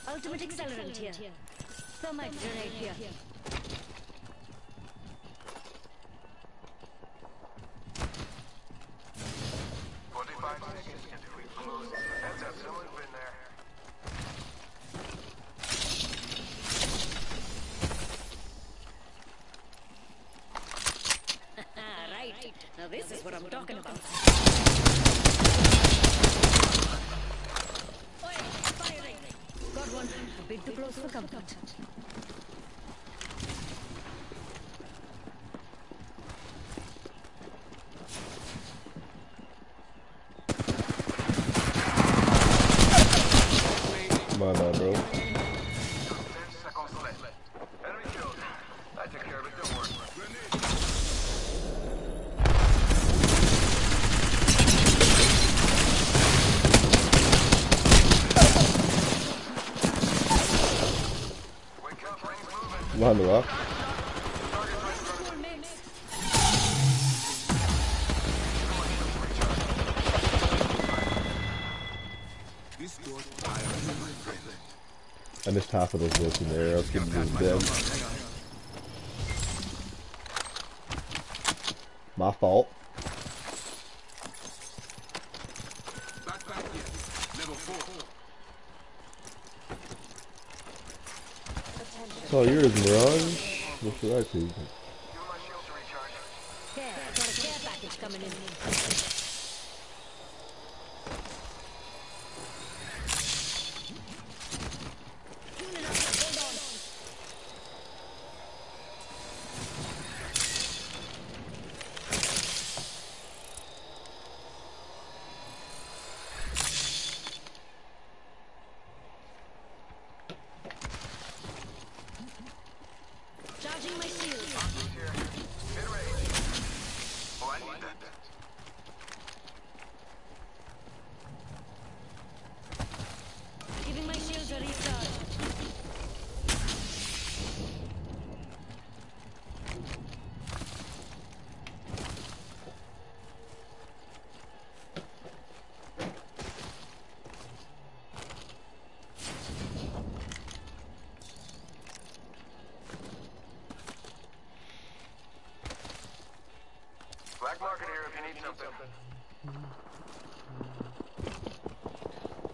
Speaker 5: Ultimate accelerant here. Thermite grenade here.
Speaker 6: I
Speaker 2: missed half of those bullets in there. I was getting really dead. attitude.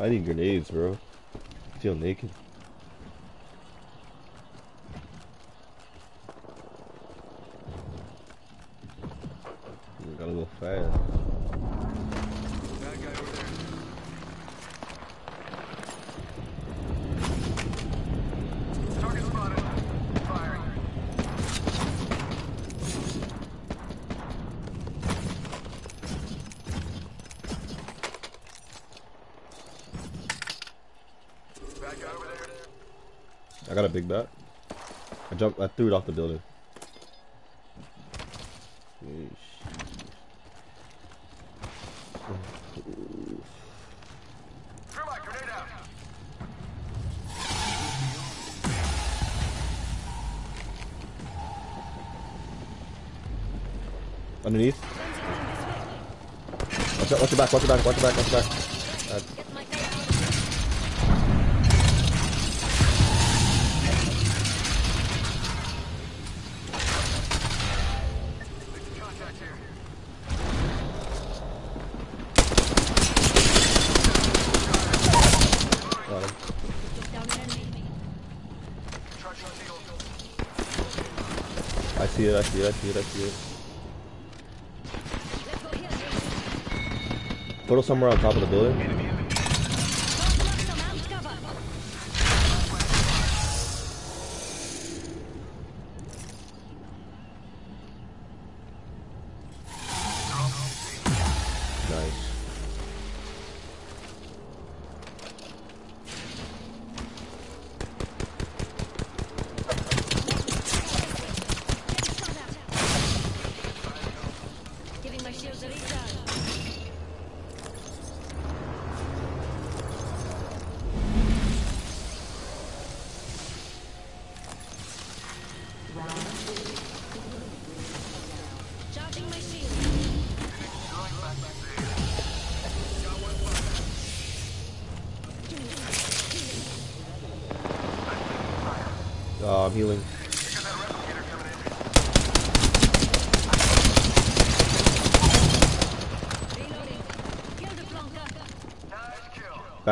Speaker 2: I
Speaker 6: need
Speaker 2: grenades, bro. I feel naked. I threw it off the building. Yeesh.
Speaker 6: Thermite grenade out.
Speaker 2: Underneath. Watch out! Watch your back! Watch your back! Watch your back! Watch your back! I see it.
Speaker 5: Let's here.
Speaker 2: Put it somewhere on top of the building.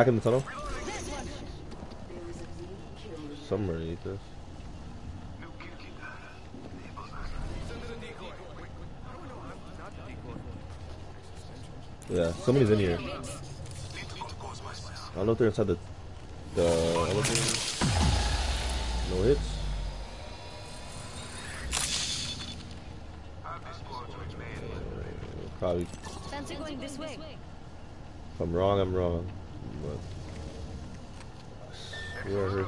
Speaker 2: Back in the tunnel. Somewhere underneath this.
Speaker 6: New kill leader.
Speaker 2: Yeah, somebody's in here. I don't know if they're inside the the elevator. No hits. Probably.
Speaker 5: Fancy going this way.
Speaker 2: If I'm wrong, I'm wrong. But I swear I heard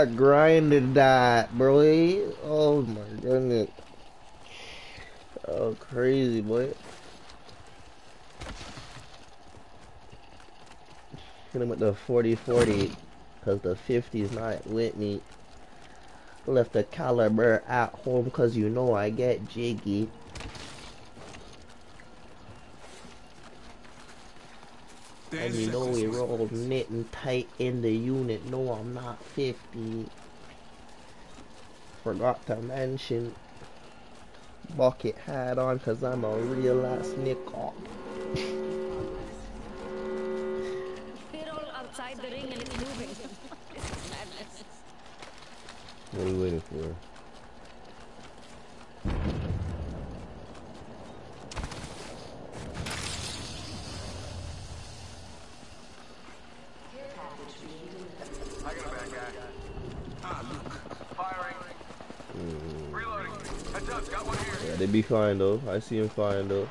Speaker 2: I grinded that, bro. Oh my goodness. Oh, crazy, boy. Hit him with the 40-40, because the 50's not with me. Left the caliber at home, because you know I get jiggy. And you know we roll knitting tight in the unit. No, I'm not 50. Forgot to mention bucket hat on because I'm a real ass nigga.
Speaker 5: We're all outside the ring and it's moving. this is madness.
Speaker 2: What are you waiting for? Flying though, I see him
Speaker 6: climbed up.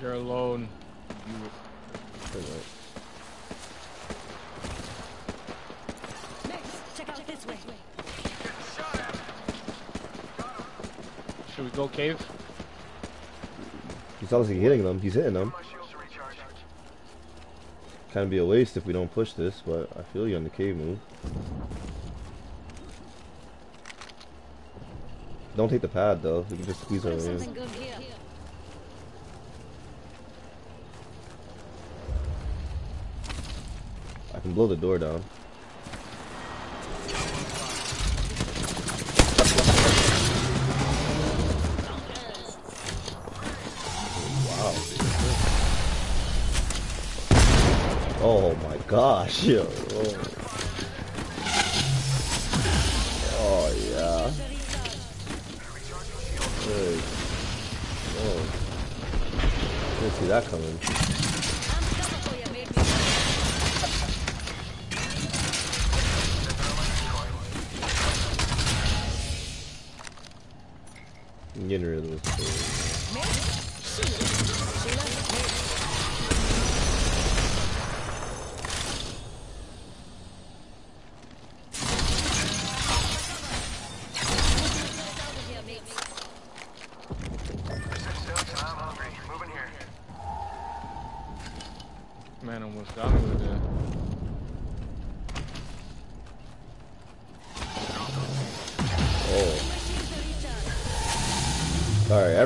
Speaker 6: You're alone. You. Check
Speaker 3: out this way. Should we go cave?
Speaker 2: He's obviously hitting them. He's hitting them. Kind of be a waste if we don't push this, but I feel you on the cave move. Don't take the pad though. We can just squeeze our way in. I can blow the door down. Gosh. Yo. Oh. Oh, yeah. Good. Oh. Didn't see that coming.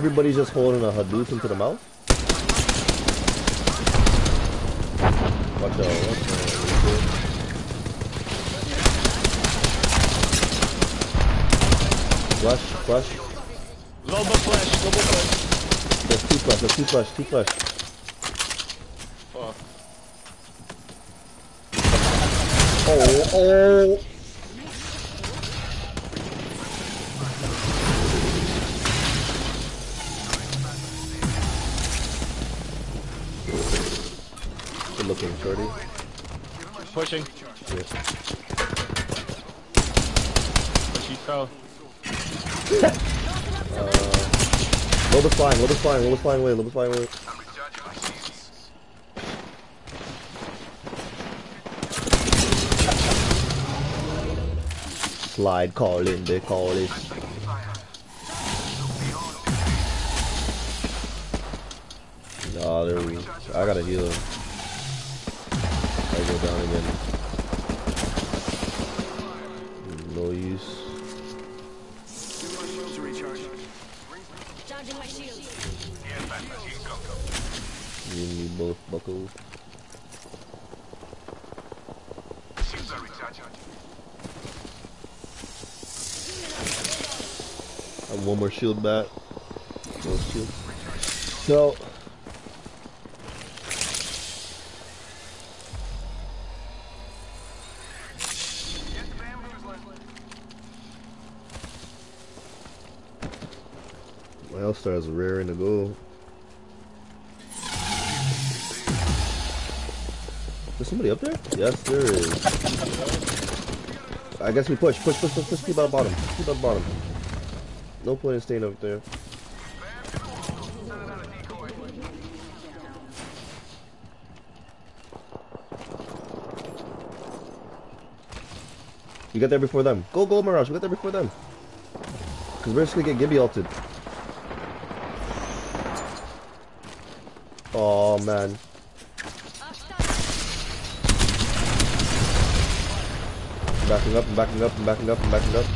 Speaker 2: Everybody's just holding a Hadouken to the mouth? Watch out, watch out. Flush, flush.
Speaker 3: Loba flash, Loba flash.
Speaker 2: There's two flush, there's two flush, two flush.
Speaker 3: Fuck.
Speaker 2: Oh, oh.
Speaker 3: Pushing.
Speaker 2: Yeah.
Speaker 3: She fell.
Speaker 2: Loba's flying, uh, Loba's flying, Loba's flying away, Loba's flying away. Slide, call in, they call it. Nah, there we I gotta heal him. I go down again. No use.
Speaker 9: Give my shields to recharge.
Speaker 5: Charging my shields.
Speaker 2: You and me both buckle.
Speaker 6: Shields are recharging.
Speaker 2: I have one more shield back. Both shields. So is raring to go. There's somebody up there? Yes, there is. I guess we push, push, push, push, push. Keep out bottom. Keep out bottom. No point in staying up there. You got there before them. Go, go, Mirage. We got there before them. Because we're just going to get Gibby ulted. Oh, man. Backing up and backing up and backing up and backing up.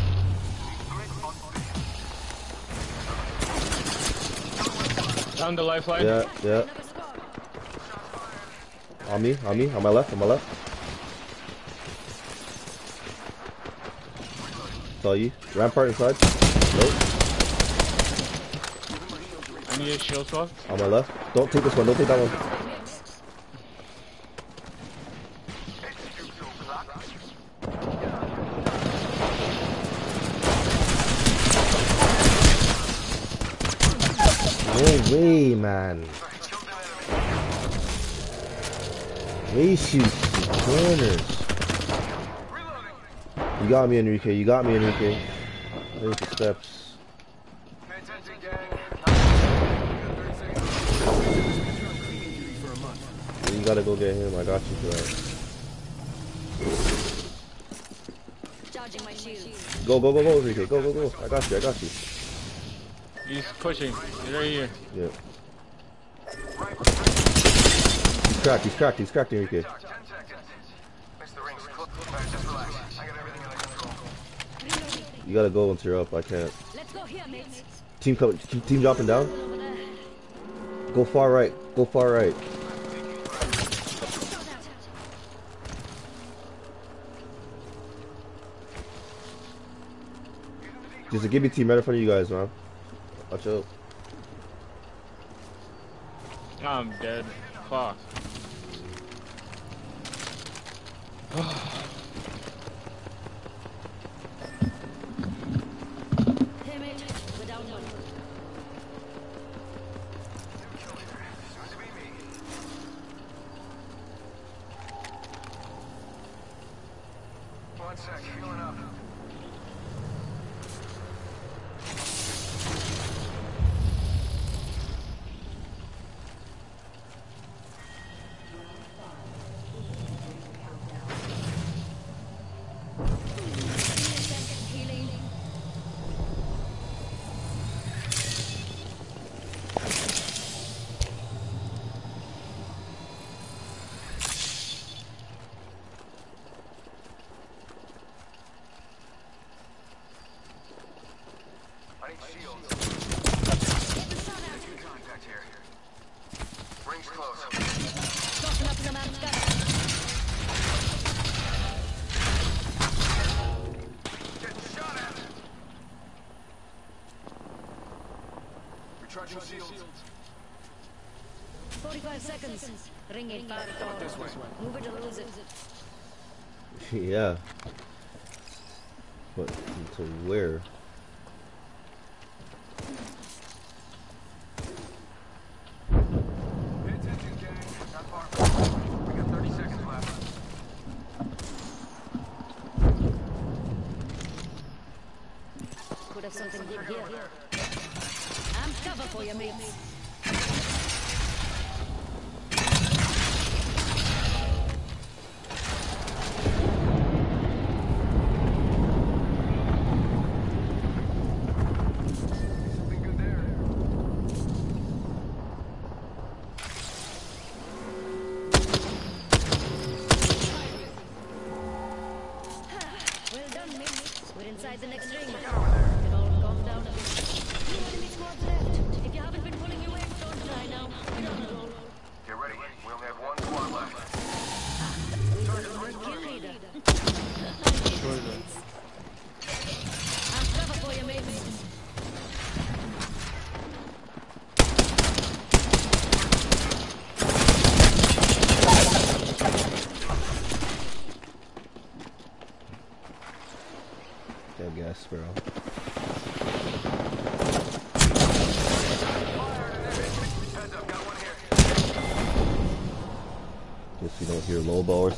Speaker 3: Down the lifeline.
Speaker 2: Yeah, yeah. On me, on me, on my left, on my left. Saw you. Rampart inside. Nope.
Speaker 3: I need shield swap.
Speaker 2: On my left. Don't take this one, don't take that one. No way, man. They shoot the corners. You got me, Enrique. You got me, Enrique. There's the steps. Gotta go get him. I got you for that.
Speaker 5: Charging my shields.
Speaker 2: Go, go, go, go, Enrique. Go, go, go. I got you. I got you.
Speaker 3: He's pushing. He's right here.
Speaker 2: Yeah. He's cracked, he's cracked, he's cracked, Enrique.
Speaker 9: Ten seconds. Missed the rings. Close. Alright, just relax. I got everything under.
Speaker 2: You gotta go once you're up, I can't.
Speaker 5: Let's go here.
Speaker 2: Team coming, team dropping down? Go far right, go far right. There's a Gibby team right in front of you guys, man. Watch out.
Speaker 3: I'm dead. Fuck.
Speaker 5: Hey, mate. We're down one.
Speaker 9: Soon to be me. One sec. Healing up.
Speaker 5: Healing.
Speaker 9: I need shields. Contact here. Rings close.
Speaker 5: Soften up some amps, guys.
Speaker 9: Getting shot at. Recharging shields.
Speaker 5: 45 seconds. Ring it back. This way. Move it or lose it.
Speaker 2: yeah. But to where?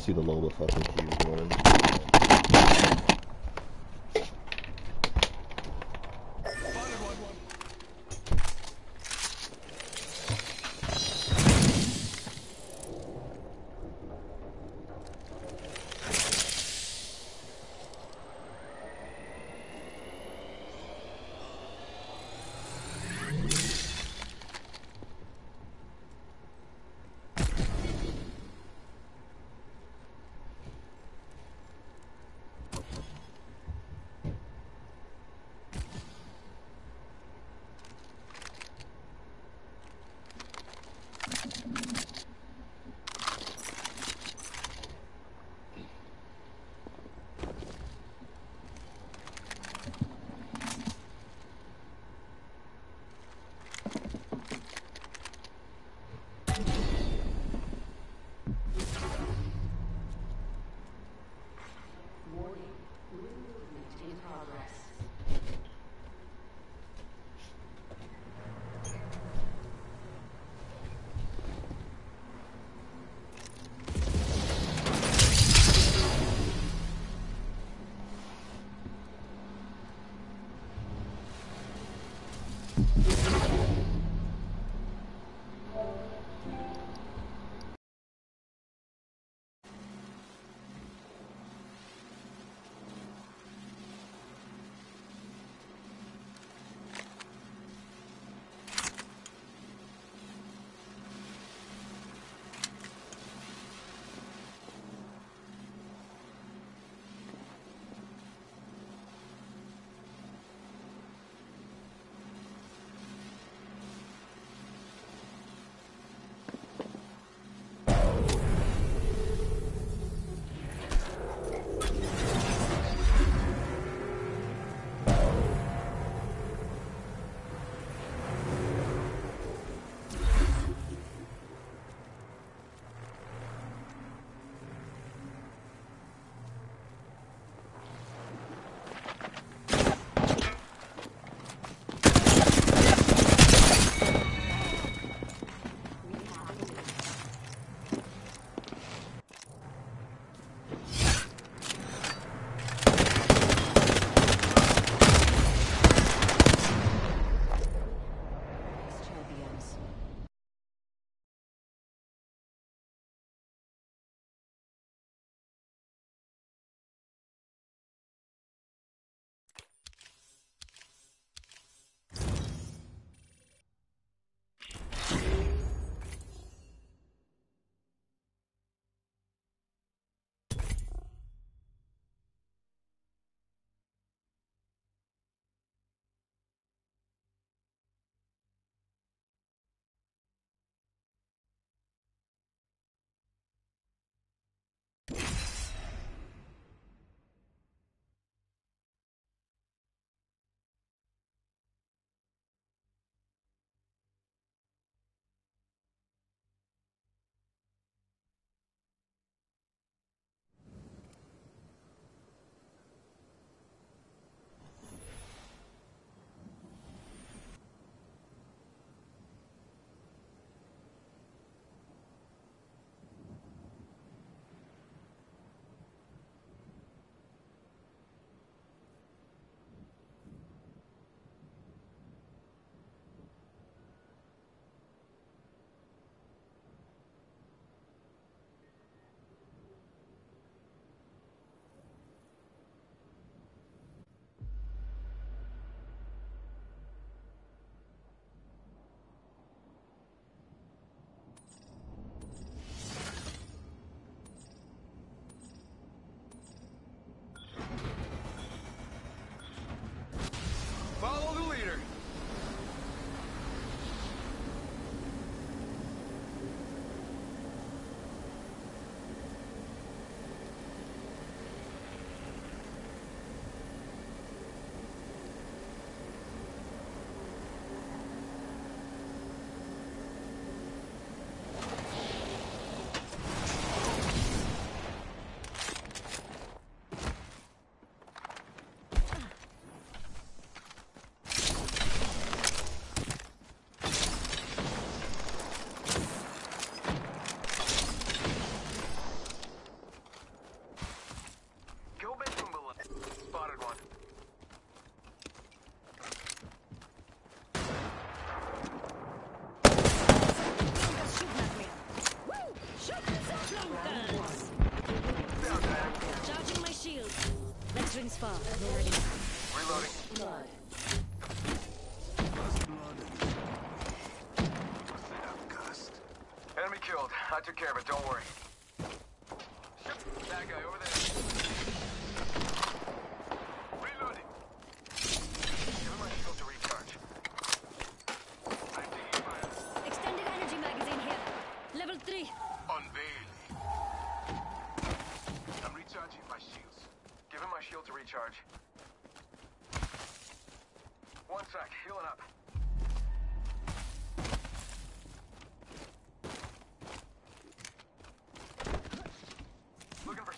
Speaker 2: See the Loba fucking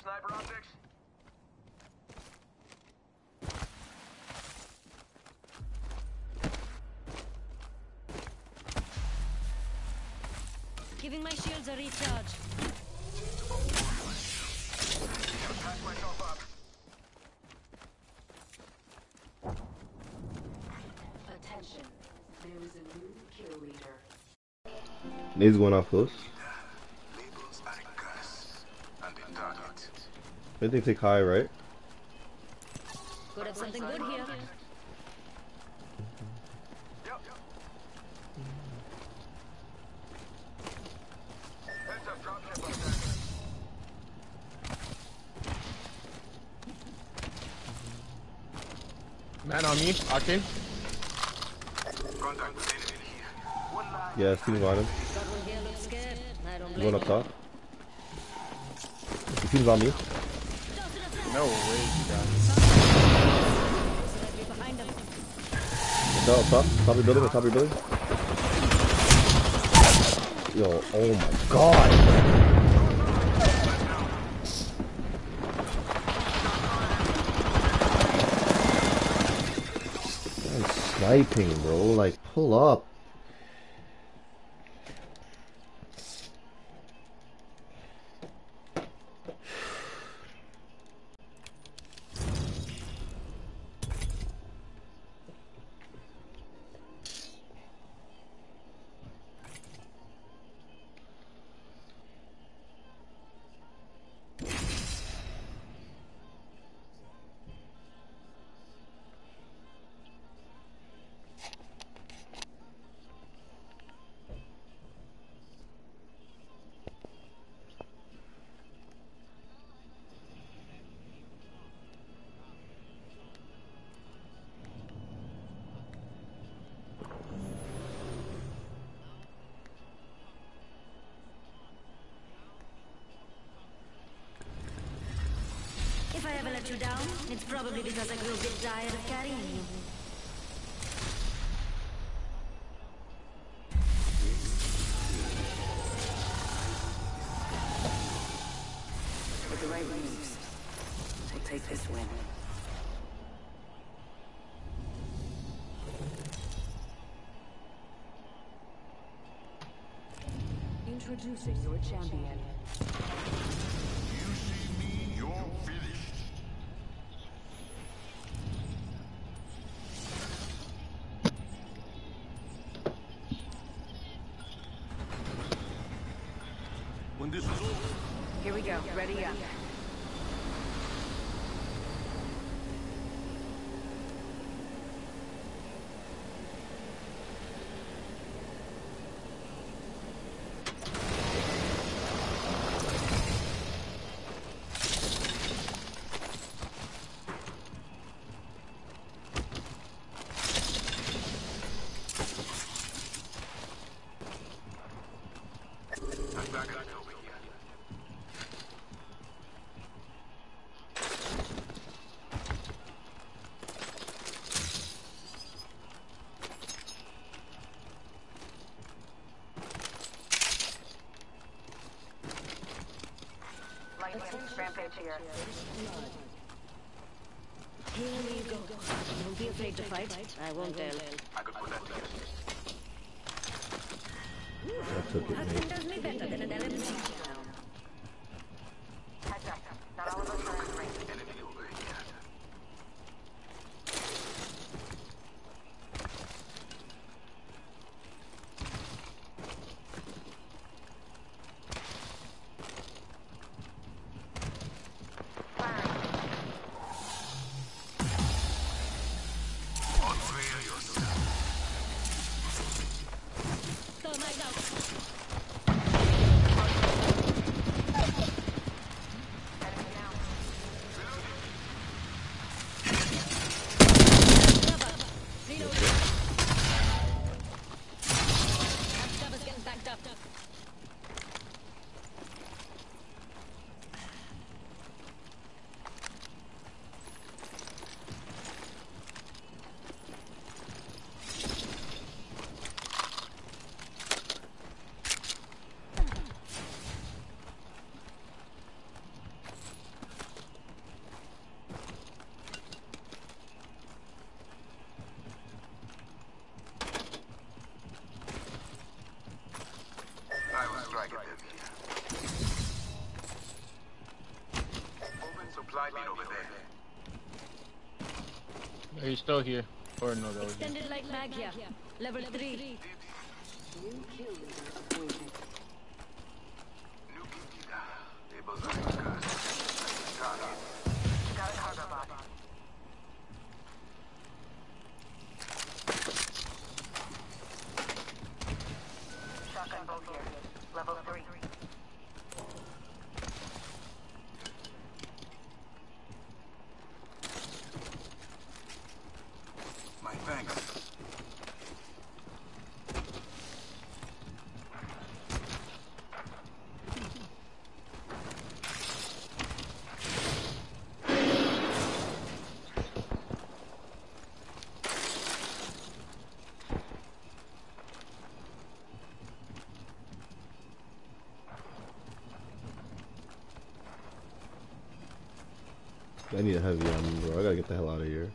Speaker 6: sniper optics?
Speaker 5: Giving my shields a recharge.
Speaker 6: Patch myself up.
Speaker 4: Attention. There is a new kill leader.
Speaker 2: Nade's going off close. I think take high, right?
Speaker 5: Could have something good here.
Speaker 6: Yep. Heads up, dropship up there.
Speaker 3: Man on me, Akin.
Speaker 6: Contact with enemy here.
Speaker 2: Yeah, Steven's on him.
Speaker 5: Got one here looks scared. I don't
Speaker 2: He's
Speaker 5: blame
Speaker 2: going up
Speaker 5: you.
Speaker 2: top. The team's on me.
Speaker 3: No way, guys.
Speaker 2: Watch out, up top. Top your building, top of your building. Yo, oh my god! Sniping, bro. Like, pull up.
Speaker 5: Probably because I grew a bit tired of carrying you.
Speaker 4: With the right moves, we'll take this win. Introducing your champion.
Speaker 8: Page here.
Speaker 5: Here we go. Don't be afraid to fight. I won't tell.
Speaker 6: I could put that together.
Speaker 2: That took it,
Speaker 5: does me better than an LMG.
Speaker 8: Heads up. Not all of us are in range.
Speaker 6: Enemy over here. Unveil yourself.
Speaker 5: Thermite out. Cover. Reload. That stuff is getting backed up.
Speaker 6: I will strike at them here. Open supply bin over there.
Speaker 3: He's still here. Or no, that was.
Speaker 5: Extended. Level 3.
Speaker 6: New Kikida. Labels are discussed. Target.
Speaker 8: Got a cargo bot. Shotgun bolt here. Level 3.
Speaker 6: My thanks.
Speaker 2: I need a heavy on bro. I gotta get the hell out of here.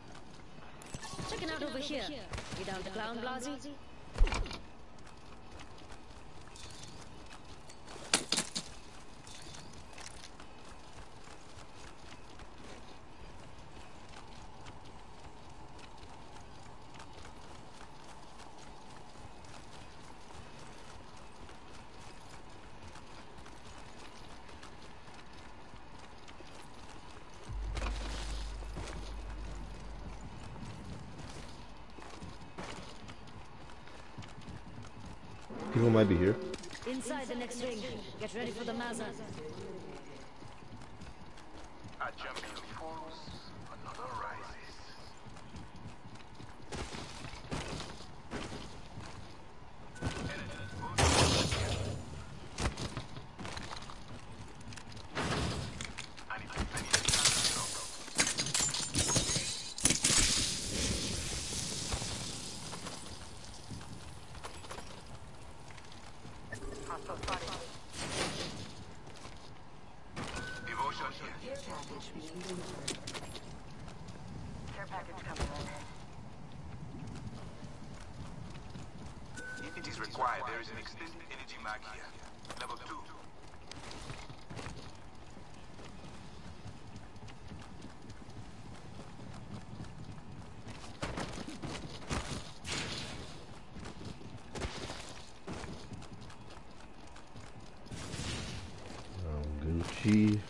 Speaker 5: Checking out over here. You down clown, Blasey?
Speaker 2: People might be here.
Speaker 5: Inside the next ring. Get ready for the Mazza.
Speaker 6: A champion falls, another rises. I need, I need a chance to
Speaker 8: Hostile spotted.
Speaker 6: Devotion here.
Speaker 8: Care package coming in.
Speaker 6: If it is required, there is an extended energy mag here. Level 2.
Speaker 2: Oh, Gucci.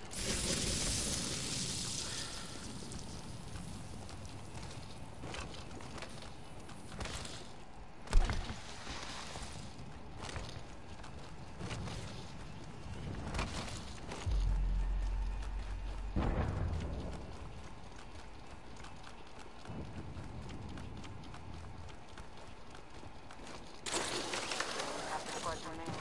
Speaker 8: Half the squad's remaining.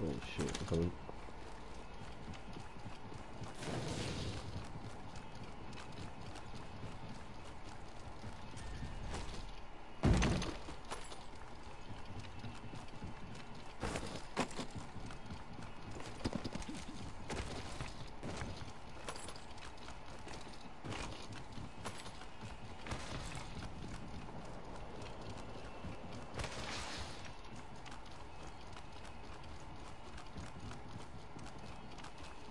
Speaker 2: Oh shit,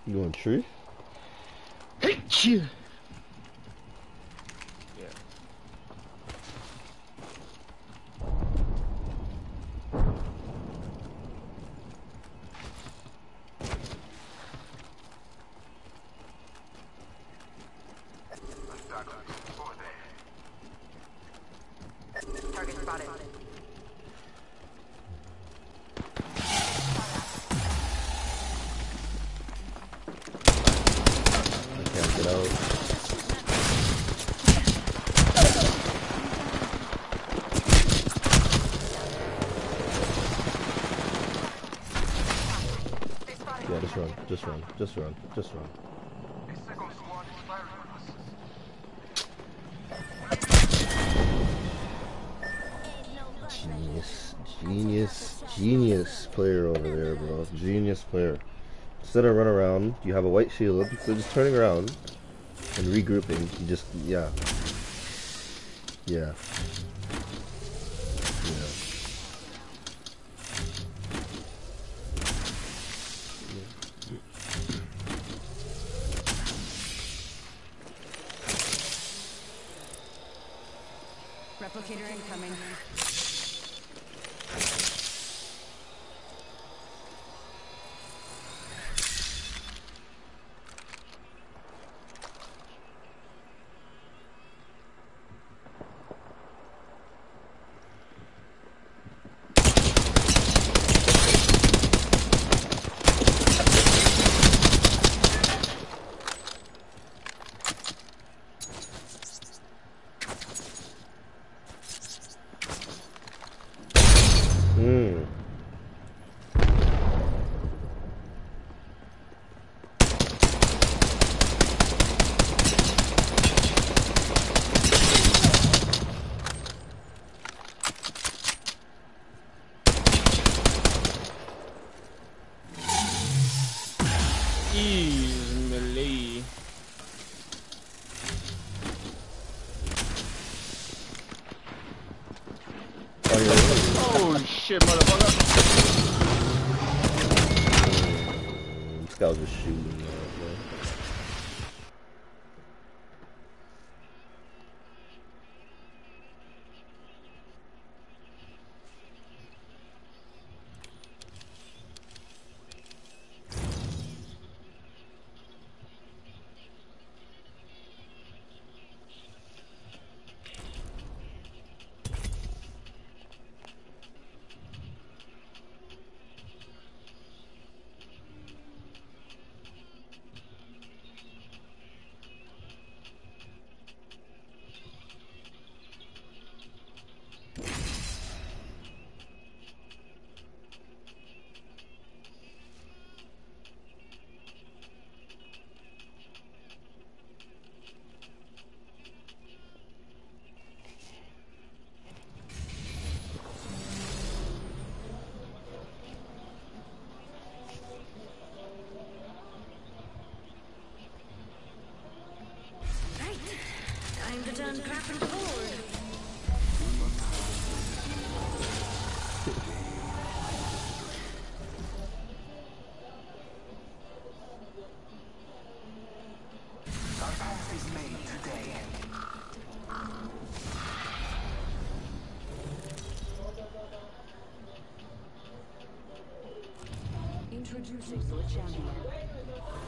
Speaker 2: You going tree?
Speaker 3: Hey-cha! Yeah.
Speaker 8: Target spotted.
Speaker 2: I can't get out. Yeah, just run, just run, just run. Genius, genius, genius player over there, bro. Genius player. Instead of run around, you have a white shield, so just turning around and regrouping. You just. Yeah. Yeah.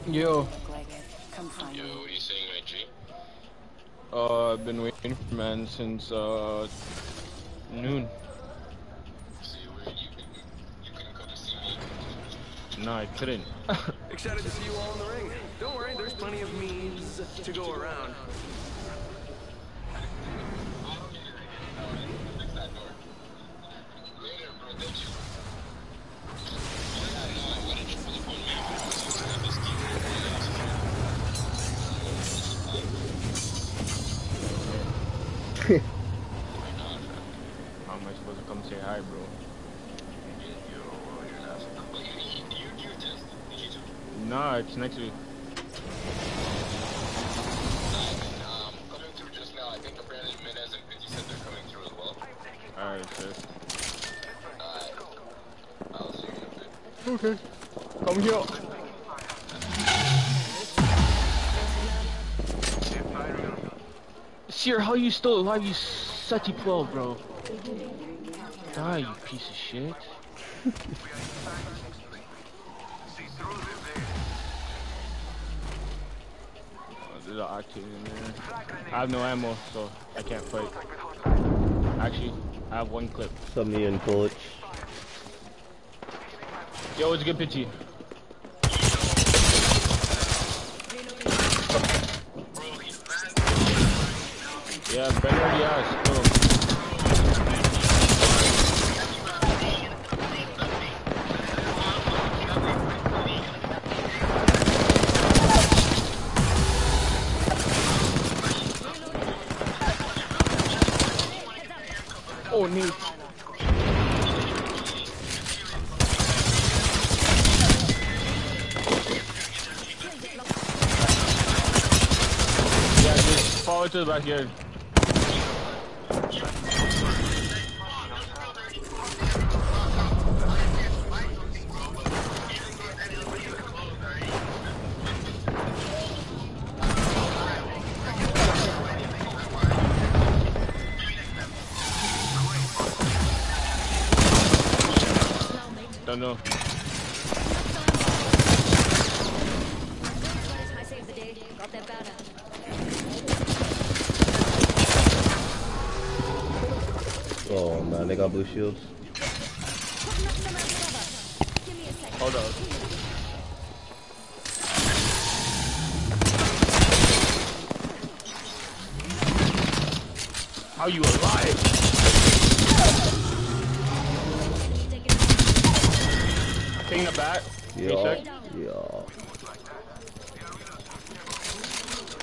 Speaker 3: Yo.
Speaker 4: Greg, come
Speaker 3: Yo,
Speaker 4: me.
Speaker 3: what are you saying, my G? Uh, I've been waiting for man since, uh, noon. No, I couldn't.
Speaker 11: Excited to see you all in the ring. Don't worry, there's plenty of memes to go around.
Speaker 3: How am I supposed to come say hi, bro? Nah, it's next week. Alright, sir. Okay. Come here. Sir, how you still alive, you sucky 12, bro? Die, you piece of shit. There's an octane in there. I have no ammo, so I can't fight. Actually, I have one clip.
Speaker 2: Some me in college.
Speaker 3: Yo, it's a good pitchy. Yeah, better yes, boom. Oh, neat. Yeah, just follow to the backyard.
Speaker 2: Shields.
Speaker 3: Hold up. How you alive? Taking a bat.
Speaker 2: Yeah, yeah.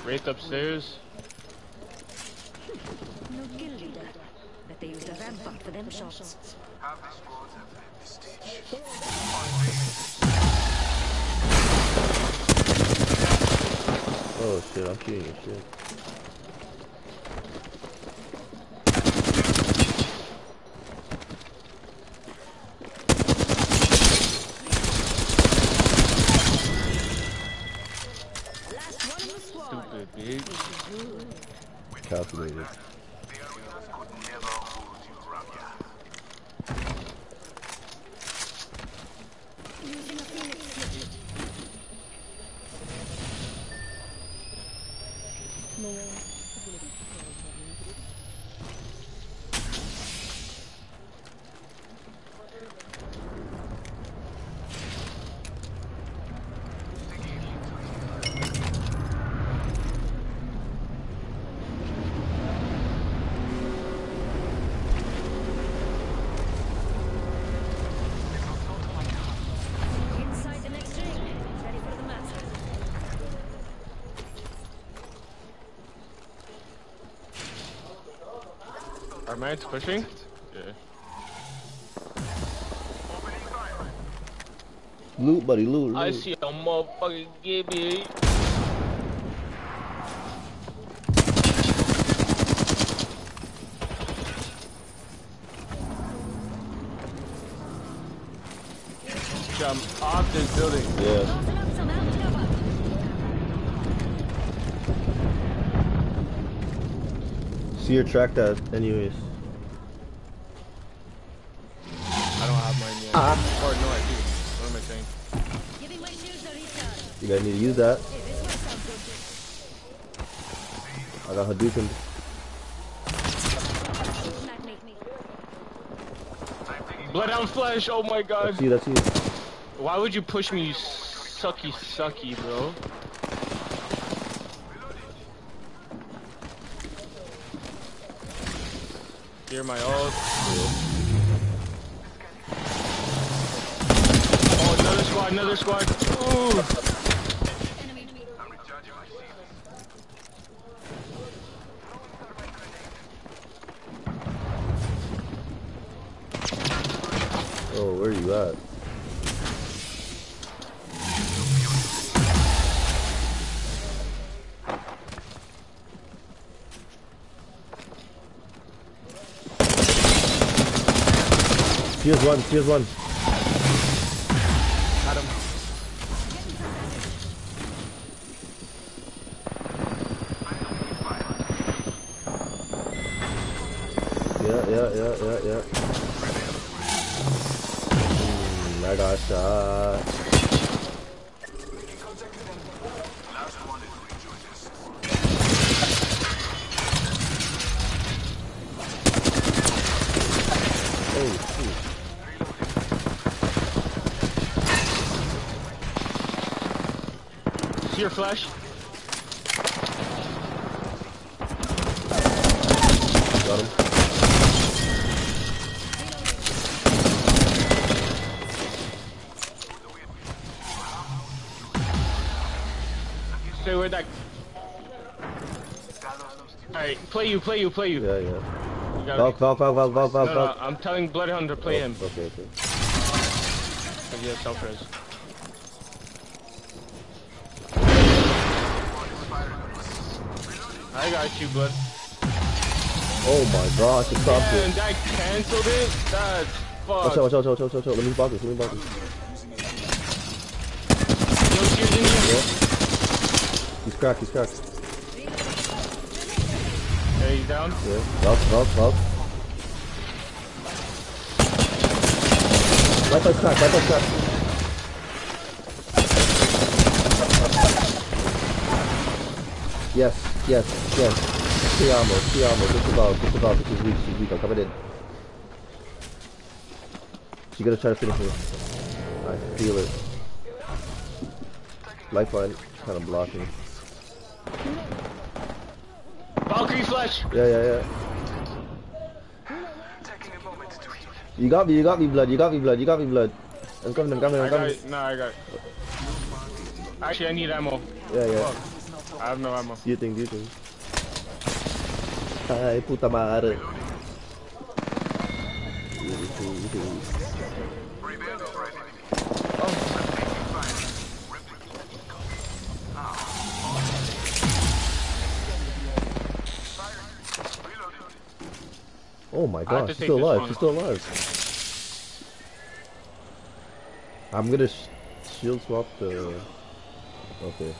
Speaker 3: Wraith upstairs.
Speaker 2: Oh shit, I'm shooting your shit.
Speaker 3: Stupid bitch.
Speaker 2: Calculated.
Speaker 5: Inside the next ring. Ready for the master.
Speaker 3: Our man's pushing? Yeah.
Speaker 2: Loot, buddy, loot, loot.
Speaker 3: I see a motherfucking Gibby. Jump off this building.
Speaker 2: Yeah.
Speaker 5: Open up some out cover.
Speaker 2: See your track that, anyways. You guys need to use that.
Speaker 5: Hey, this one sounds good.
Speaker 2: I got Hadouken.
Speaker 3: Bloodhound flesh. Oh my god.
Speaker 2: That's you, that's you.
Speaker 3: Why would you push me, you sucky sucky, bro? Hear my ult. Oh, another squad, another squad. Ooh.
Speaker 2: One, here's one.
Speaker 3: See flash?
Speaker 2: Got him.
Speaker 3: Stay with that. Alright, play you, play you, play you.
Speaker 2: Yeah, yeah. Valk, Valk, Valk, Valk, Valk, Valk,
Speaker 3: No, no, I'm telling Blood Hunter play oh, him.
Speaker 2: Okay, okay.
Speaker 3: Cause he self res. Got you, Blood.
Speaker 2: Oh my gosh, it stopped
Speaker 3: And
Speaker 2: it.
Speaker 3: that canceled it? That's fucked.
Speaker 2: watch out, watch out, watch out, watch out. Let me block this, let me block this.
Speaker 3: Yo, cheers in here.
Speaker 2: He's cracked, he's cracked.
Speaker 3: Yeah, he's down.
Speaker 2: Yeah. Valk, Valk, Valk. Light light crack, light light crack. Yes, yes, yes. Three armor, three armor. Just about, just about. She's weak, she's weak. I'm coming in. She's gonna try to finish me. I feel it. Lifeline, kind of blocking.
Speaker 3: Valkyrie flash.
Speaker 2: Yeah, yeah, yeah. You got me, you got me, blood, you got me, blood, you got me, blood. I'm coming, I'm coming,
Speaker 3: I
Speaker 2: I'm
Speaker 3: got
Speaker 2: coming.
Speaker 3: it. No, I got it. Actually, I need ammo.
Speaker 2: Yeah, yeah.
Speaker 3: I have no ammo.
Speaker 2: You think, you think? Ay, puta madre. Oh my
Speaker 3: I have
Speaker 2: gosh,
Speaker 3: to
Speaker 2: she's still alive, she's still alive. I'm gonna sh shield swap the... Okay.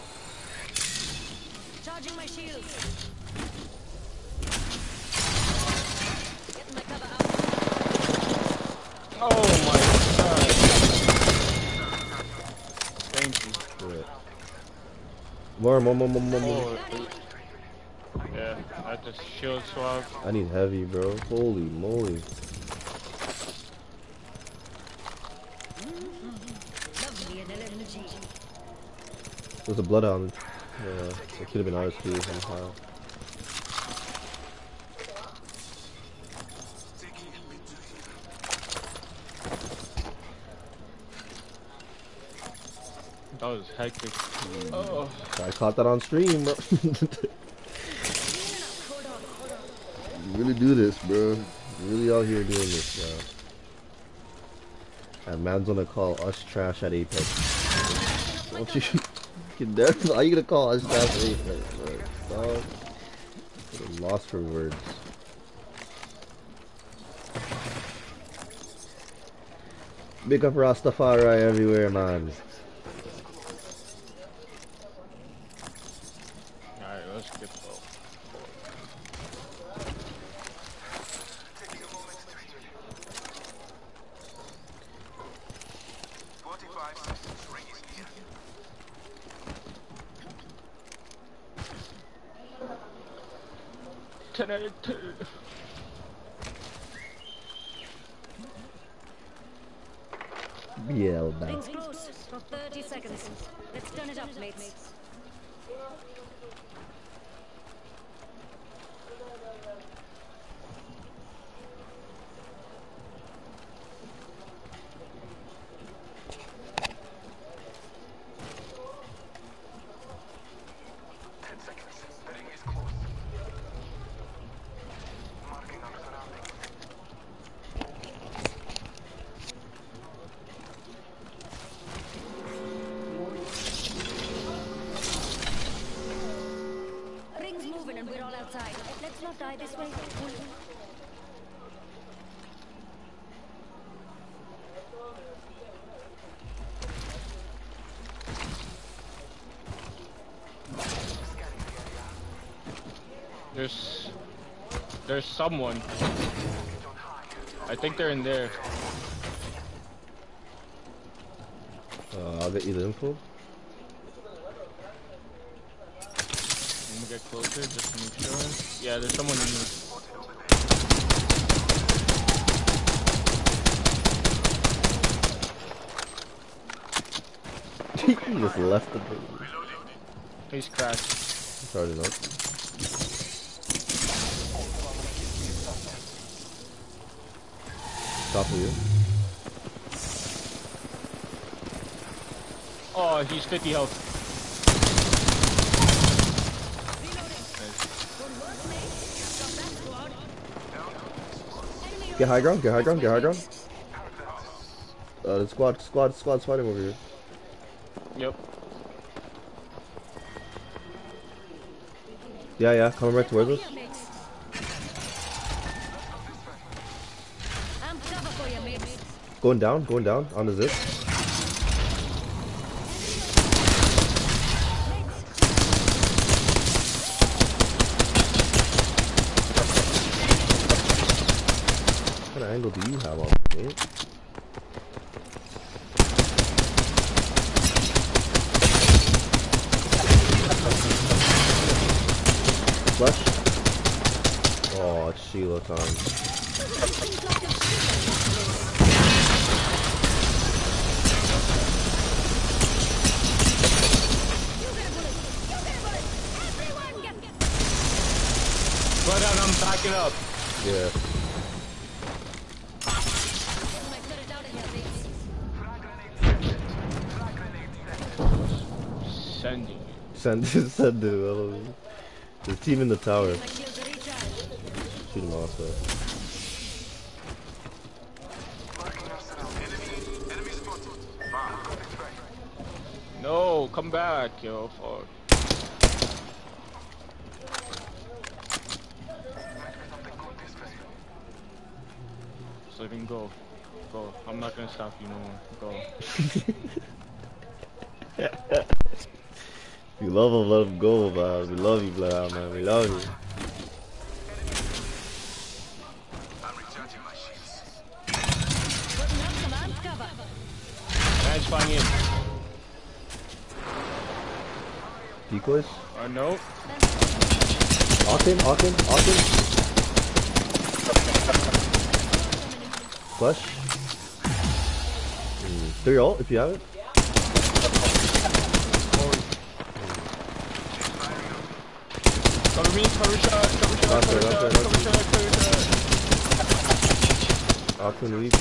Speaker 2: More, more, more, more, more, more.
Speaker 3: Yeah, I to shield swap.
Speaker 2: I need heavy, bro. Holy moly.
Speaker 5: Lovely and LMG.
Speaker 2: There's a bloodhound. Yeah, it could have been ours too somehow.
Speaker 3: Was hectic. Oh.
Speaker 2: I caught that on stream, bro. you really do this, bro. You really out here doing this, bro. And man's gonna call us trash at Apex. Don't you? Get there. How you gonna call us trash at Apex, bro? Dog. Lost for words. Big up Rastafari everywhere, man.
Speaker 3: 50 health.
Speaker 2: Get high ground, get high ground, get high ground. Uh, the squad, squad, squad's fighting over here.
Speaker 3: Yep.
Speaker 2: Yeah, yeah, coming right towards us.
Speaker 5: I'm cover for you, mates.
Speaker 2: Going down, going down, on the zip. What kind of angle do you have on me? Flush. Oh, it's Sheila time.
Speaker 3: But I'm backing up.
Speaker 2: Yeah.
Speaker 3: Sending it.
Speaker 2: Send send it. well, The team in the tower. Shoot him off though.
Speaker 3: No, come back, yo. Fuck. So then go. Go. I'm not gonna stop you no more. Go.
Speaker 2: You love him, let him go, man. We love you, Bloodhound, man. We love you.
Speaker 3: Flying in.
Speaker 2: Decoys?
Speaker 3: Uh, no.
Speaker 2: Octane, Octane, Octane. Flush. Mm, Three ult if you have it.
Speaker 3: Cover me, cover shot, cover shot,
Speaker 2: Not
Speaker 3: cover shot, cover
Speaker 2: not
Speaker 3: shot, cover shot.
Speaker 2: Weak.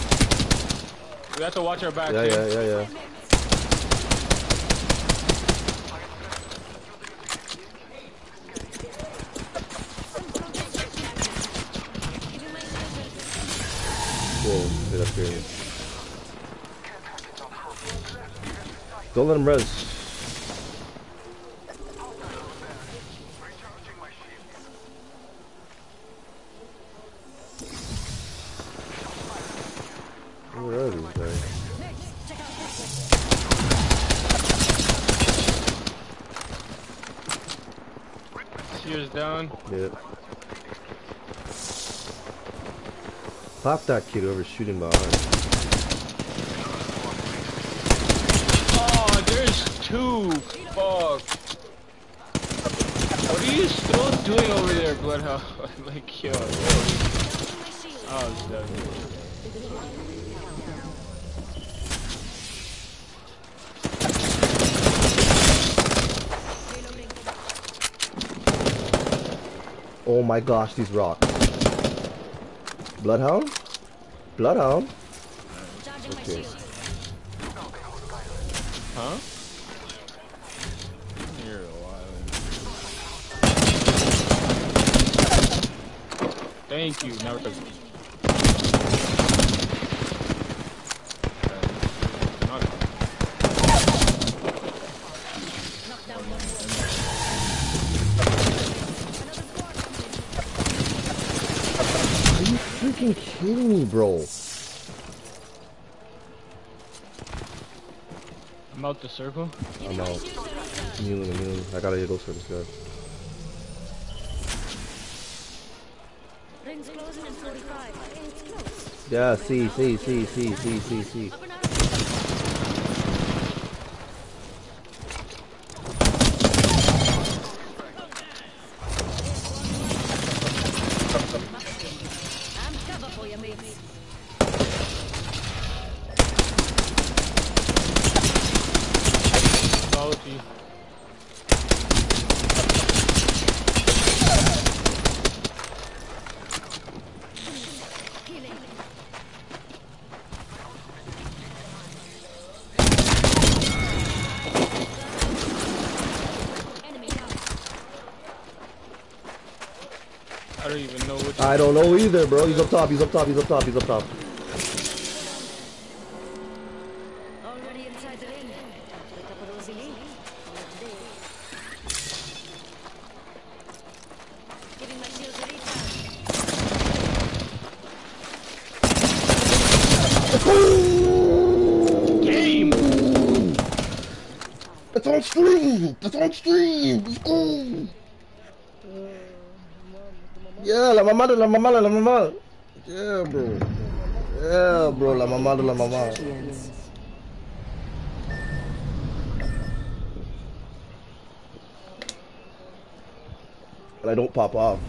Speaker 3: We have to watch our back.
Speaker 2: Yeah,
Speaker 3: too.
Speaker 2: yeah, yeah, yeah. Whoa, get up here. Don't let him res.
Speaker 3: Down.
Speaker 2: Yeah. Pop that kid over shooting behind.
Speaker 3: Oh, there's two. Fuck. What are you still doing over there, Bloodhound? like, yo. Oh, it's done.
Speaker 2: Oh my gosh, these rocks. Bloodhound? Bloodhound? Okay.
Speaker 3: Huh? You're wild. Thank you. Now
Speaker 2: kidding me, bro?
Speaker 3: I'm out the circle.
Speaker 2: I'm out. Kneeling, kneeling. I gotta go for this guy.
Speaker 5: Rings closing in 45. It's close.
Speaker 2: Yeah, see, see, see, see, see, see, see.
Speaker 5: Up and out. I'm cover for you, mates.
Speaker 3: Follow you.
Speaker 5: Healing. Enemy down.
Speaker 3: I don't even know which.
Speaker 2: I don't know either, bro. He's up top, he's up top, he's up top, he's up top.
Speaker 5: Already inside the ring. Pick up a rosy leaf. Giving my shields a recharge.
Speaker 3: Game!
Speaker 2: It's on stream! It's on stream! Let's go! Oh, yeah, la mamá de la mamá la mamá. Yeah, bro. Yeah, bro, la mamá la mamá. And I don't pop off.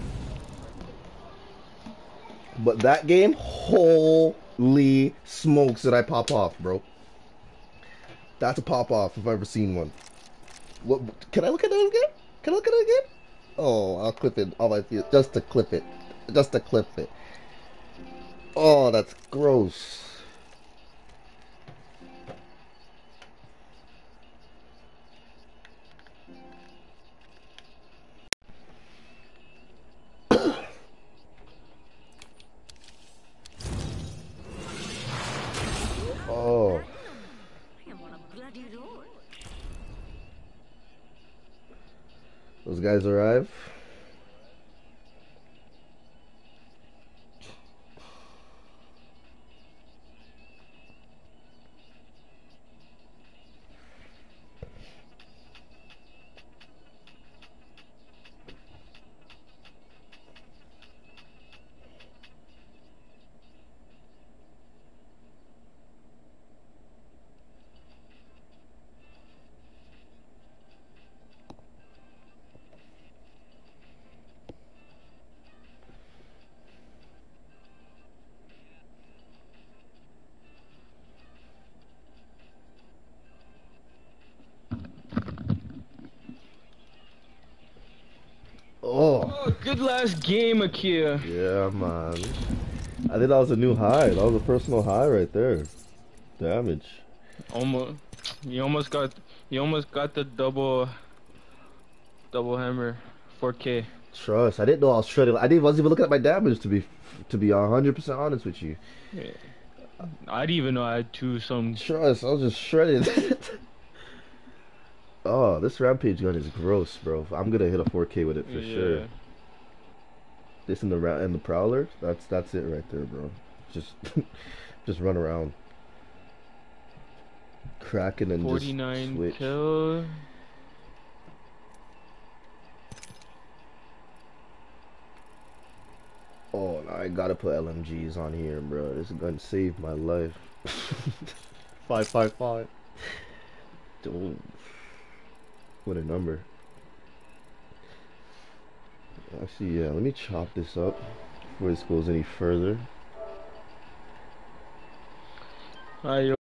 Speaker 2: But that game, holy smokes, did I pop off, bro. That's a pop off if I've ever seen one. What? Can I look at that again? Can I look at it again? Oh, I'll clip it. All I feel just to clip it, just to clip it. Oh, that's gross. Oh, those guys arrive.
Speaker 3: Last game, Akia.
Speaker 2: Yeah, man. I think that was a new high. That was a personal high right there. Damage.
Speaker 3: Almost. You almost got. You almost got the double. Double hammer. 4K.
Speaker 2: Trust. I didn't know I was shredded. I didn't wasn't even looking at my damage to be to be hundred percent honest with you. Yeah.
Speaker 3: I didn't even know I had two some.
Speaker 2: Trust. I was just shredded. oh, this rampage gun is gross, bro. I'm gonna hit a 4K with it for sure.
Speaker 3: Yeah.
Speaker 2: This and the ra- and the prowler. That's that's it right there, bro. Just just run around, cracking and just
Speaker 3: 49
Speaker 2: switch.
Speaker 3: kill.
Speaker 2: Oh, no, I gotta put LMGs on here, bro. This gun saved my life. five five five. Dude, what a number. Actually, yeah. Let me chop this up before this goes any further.
Speaker 3: Alright,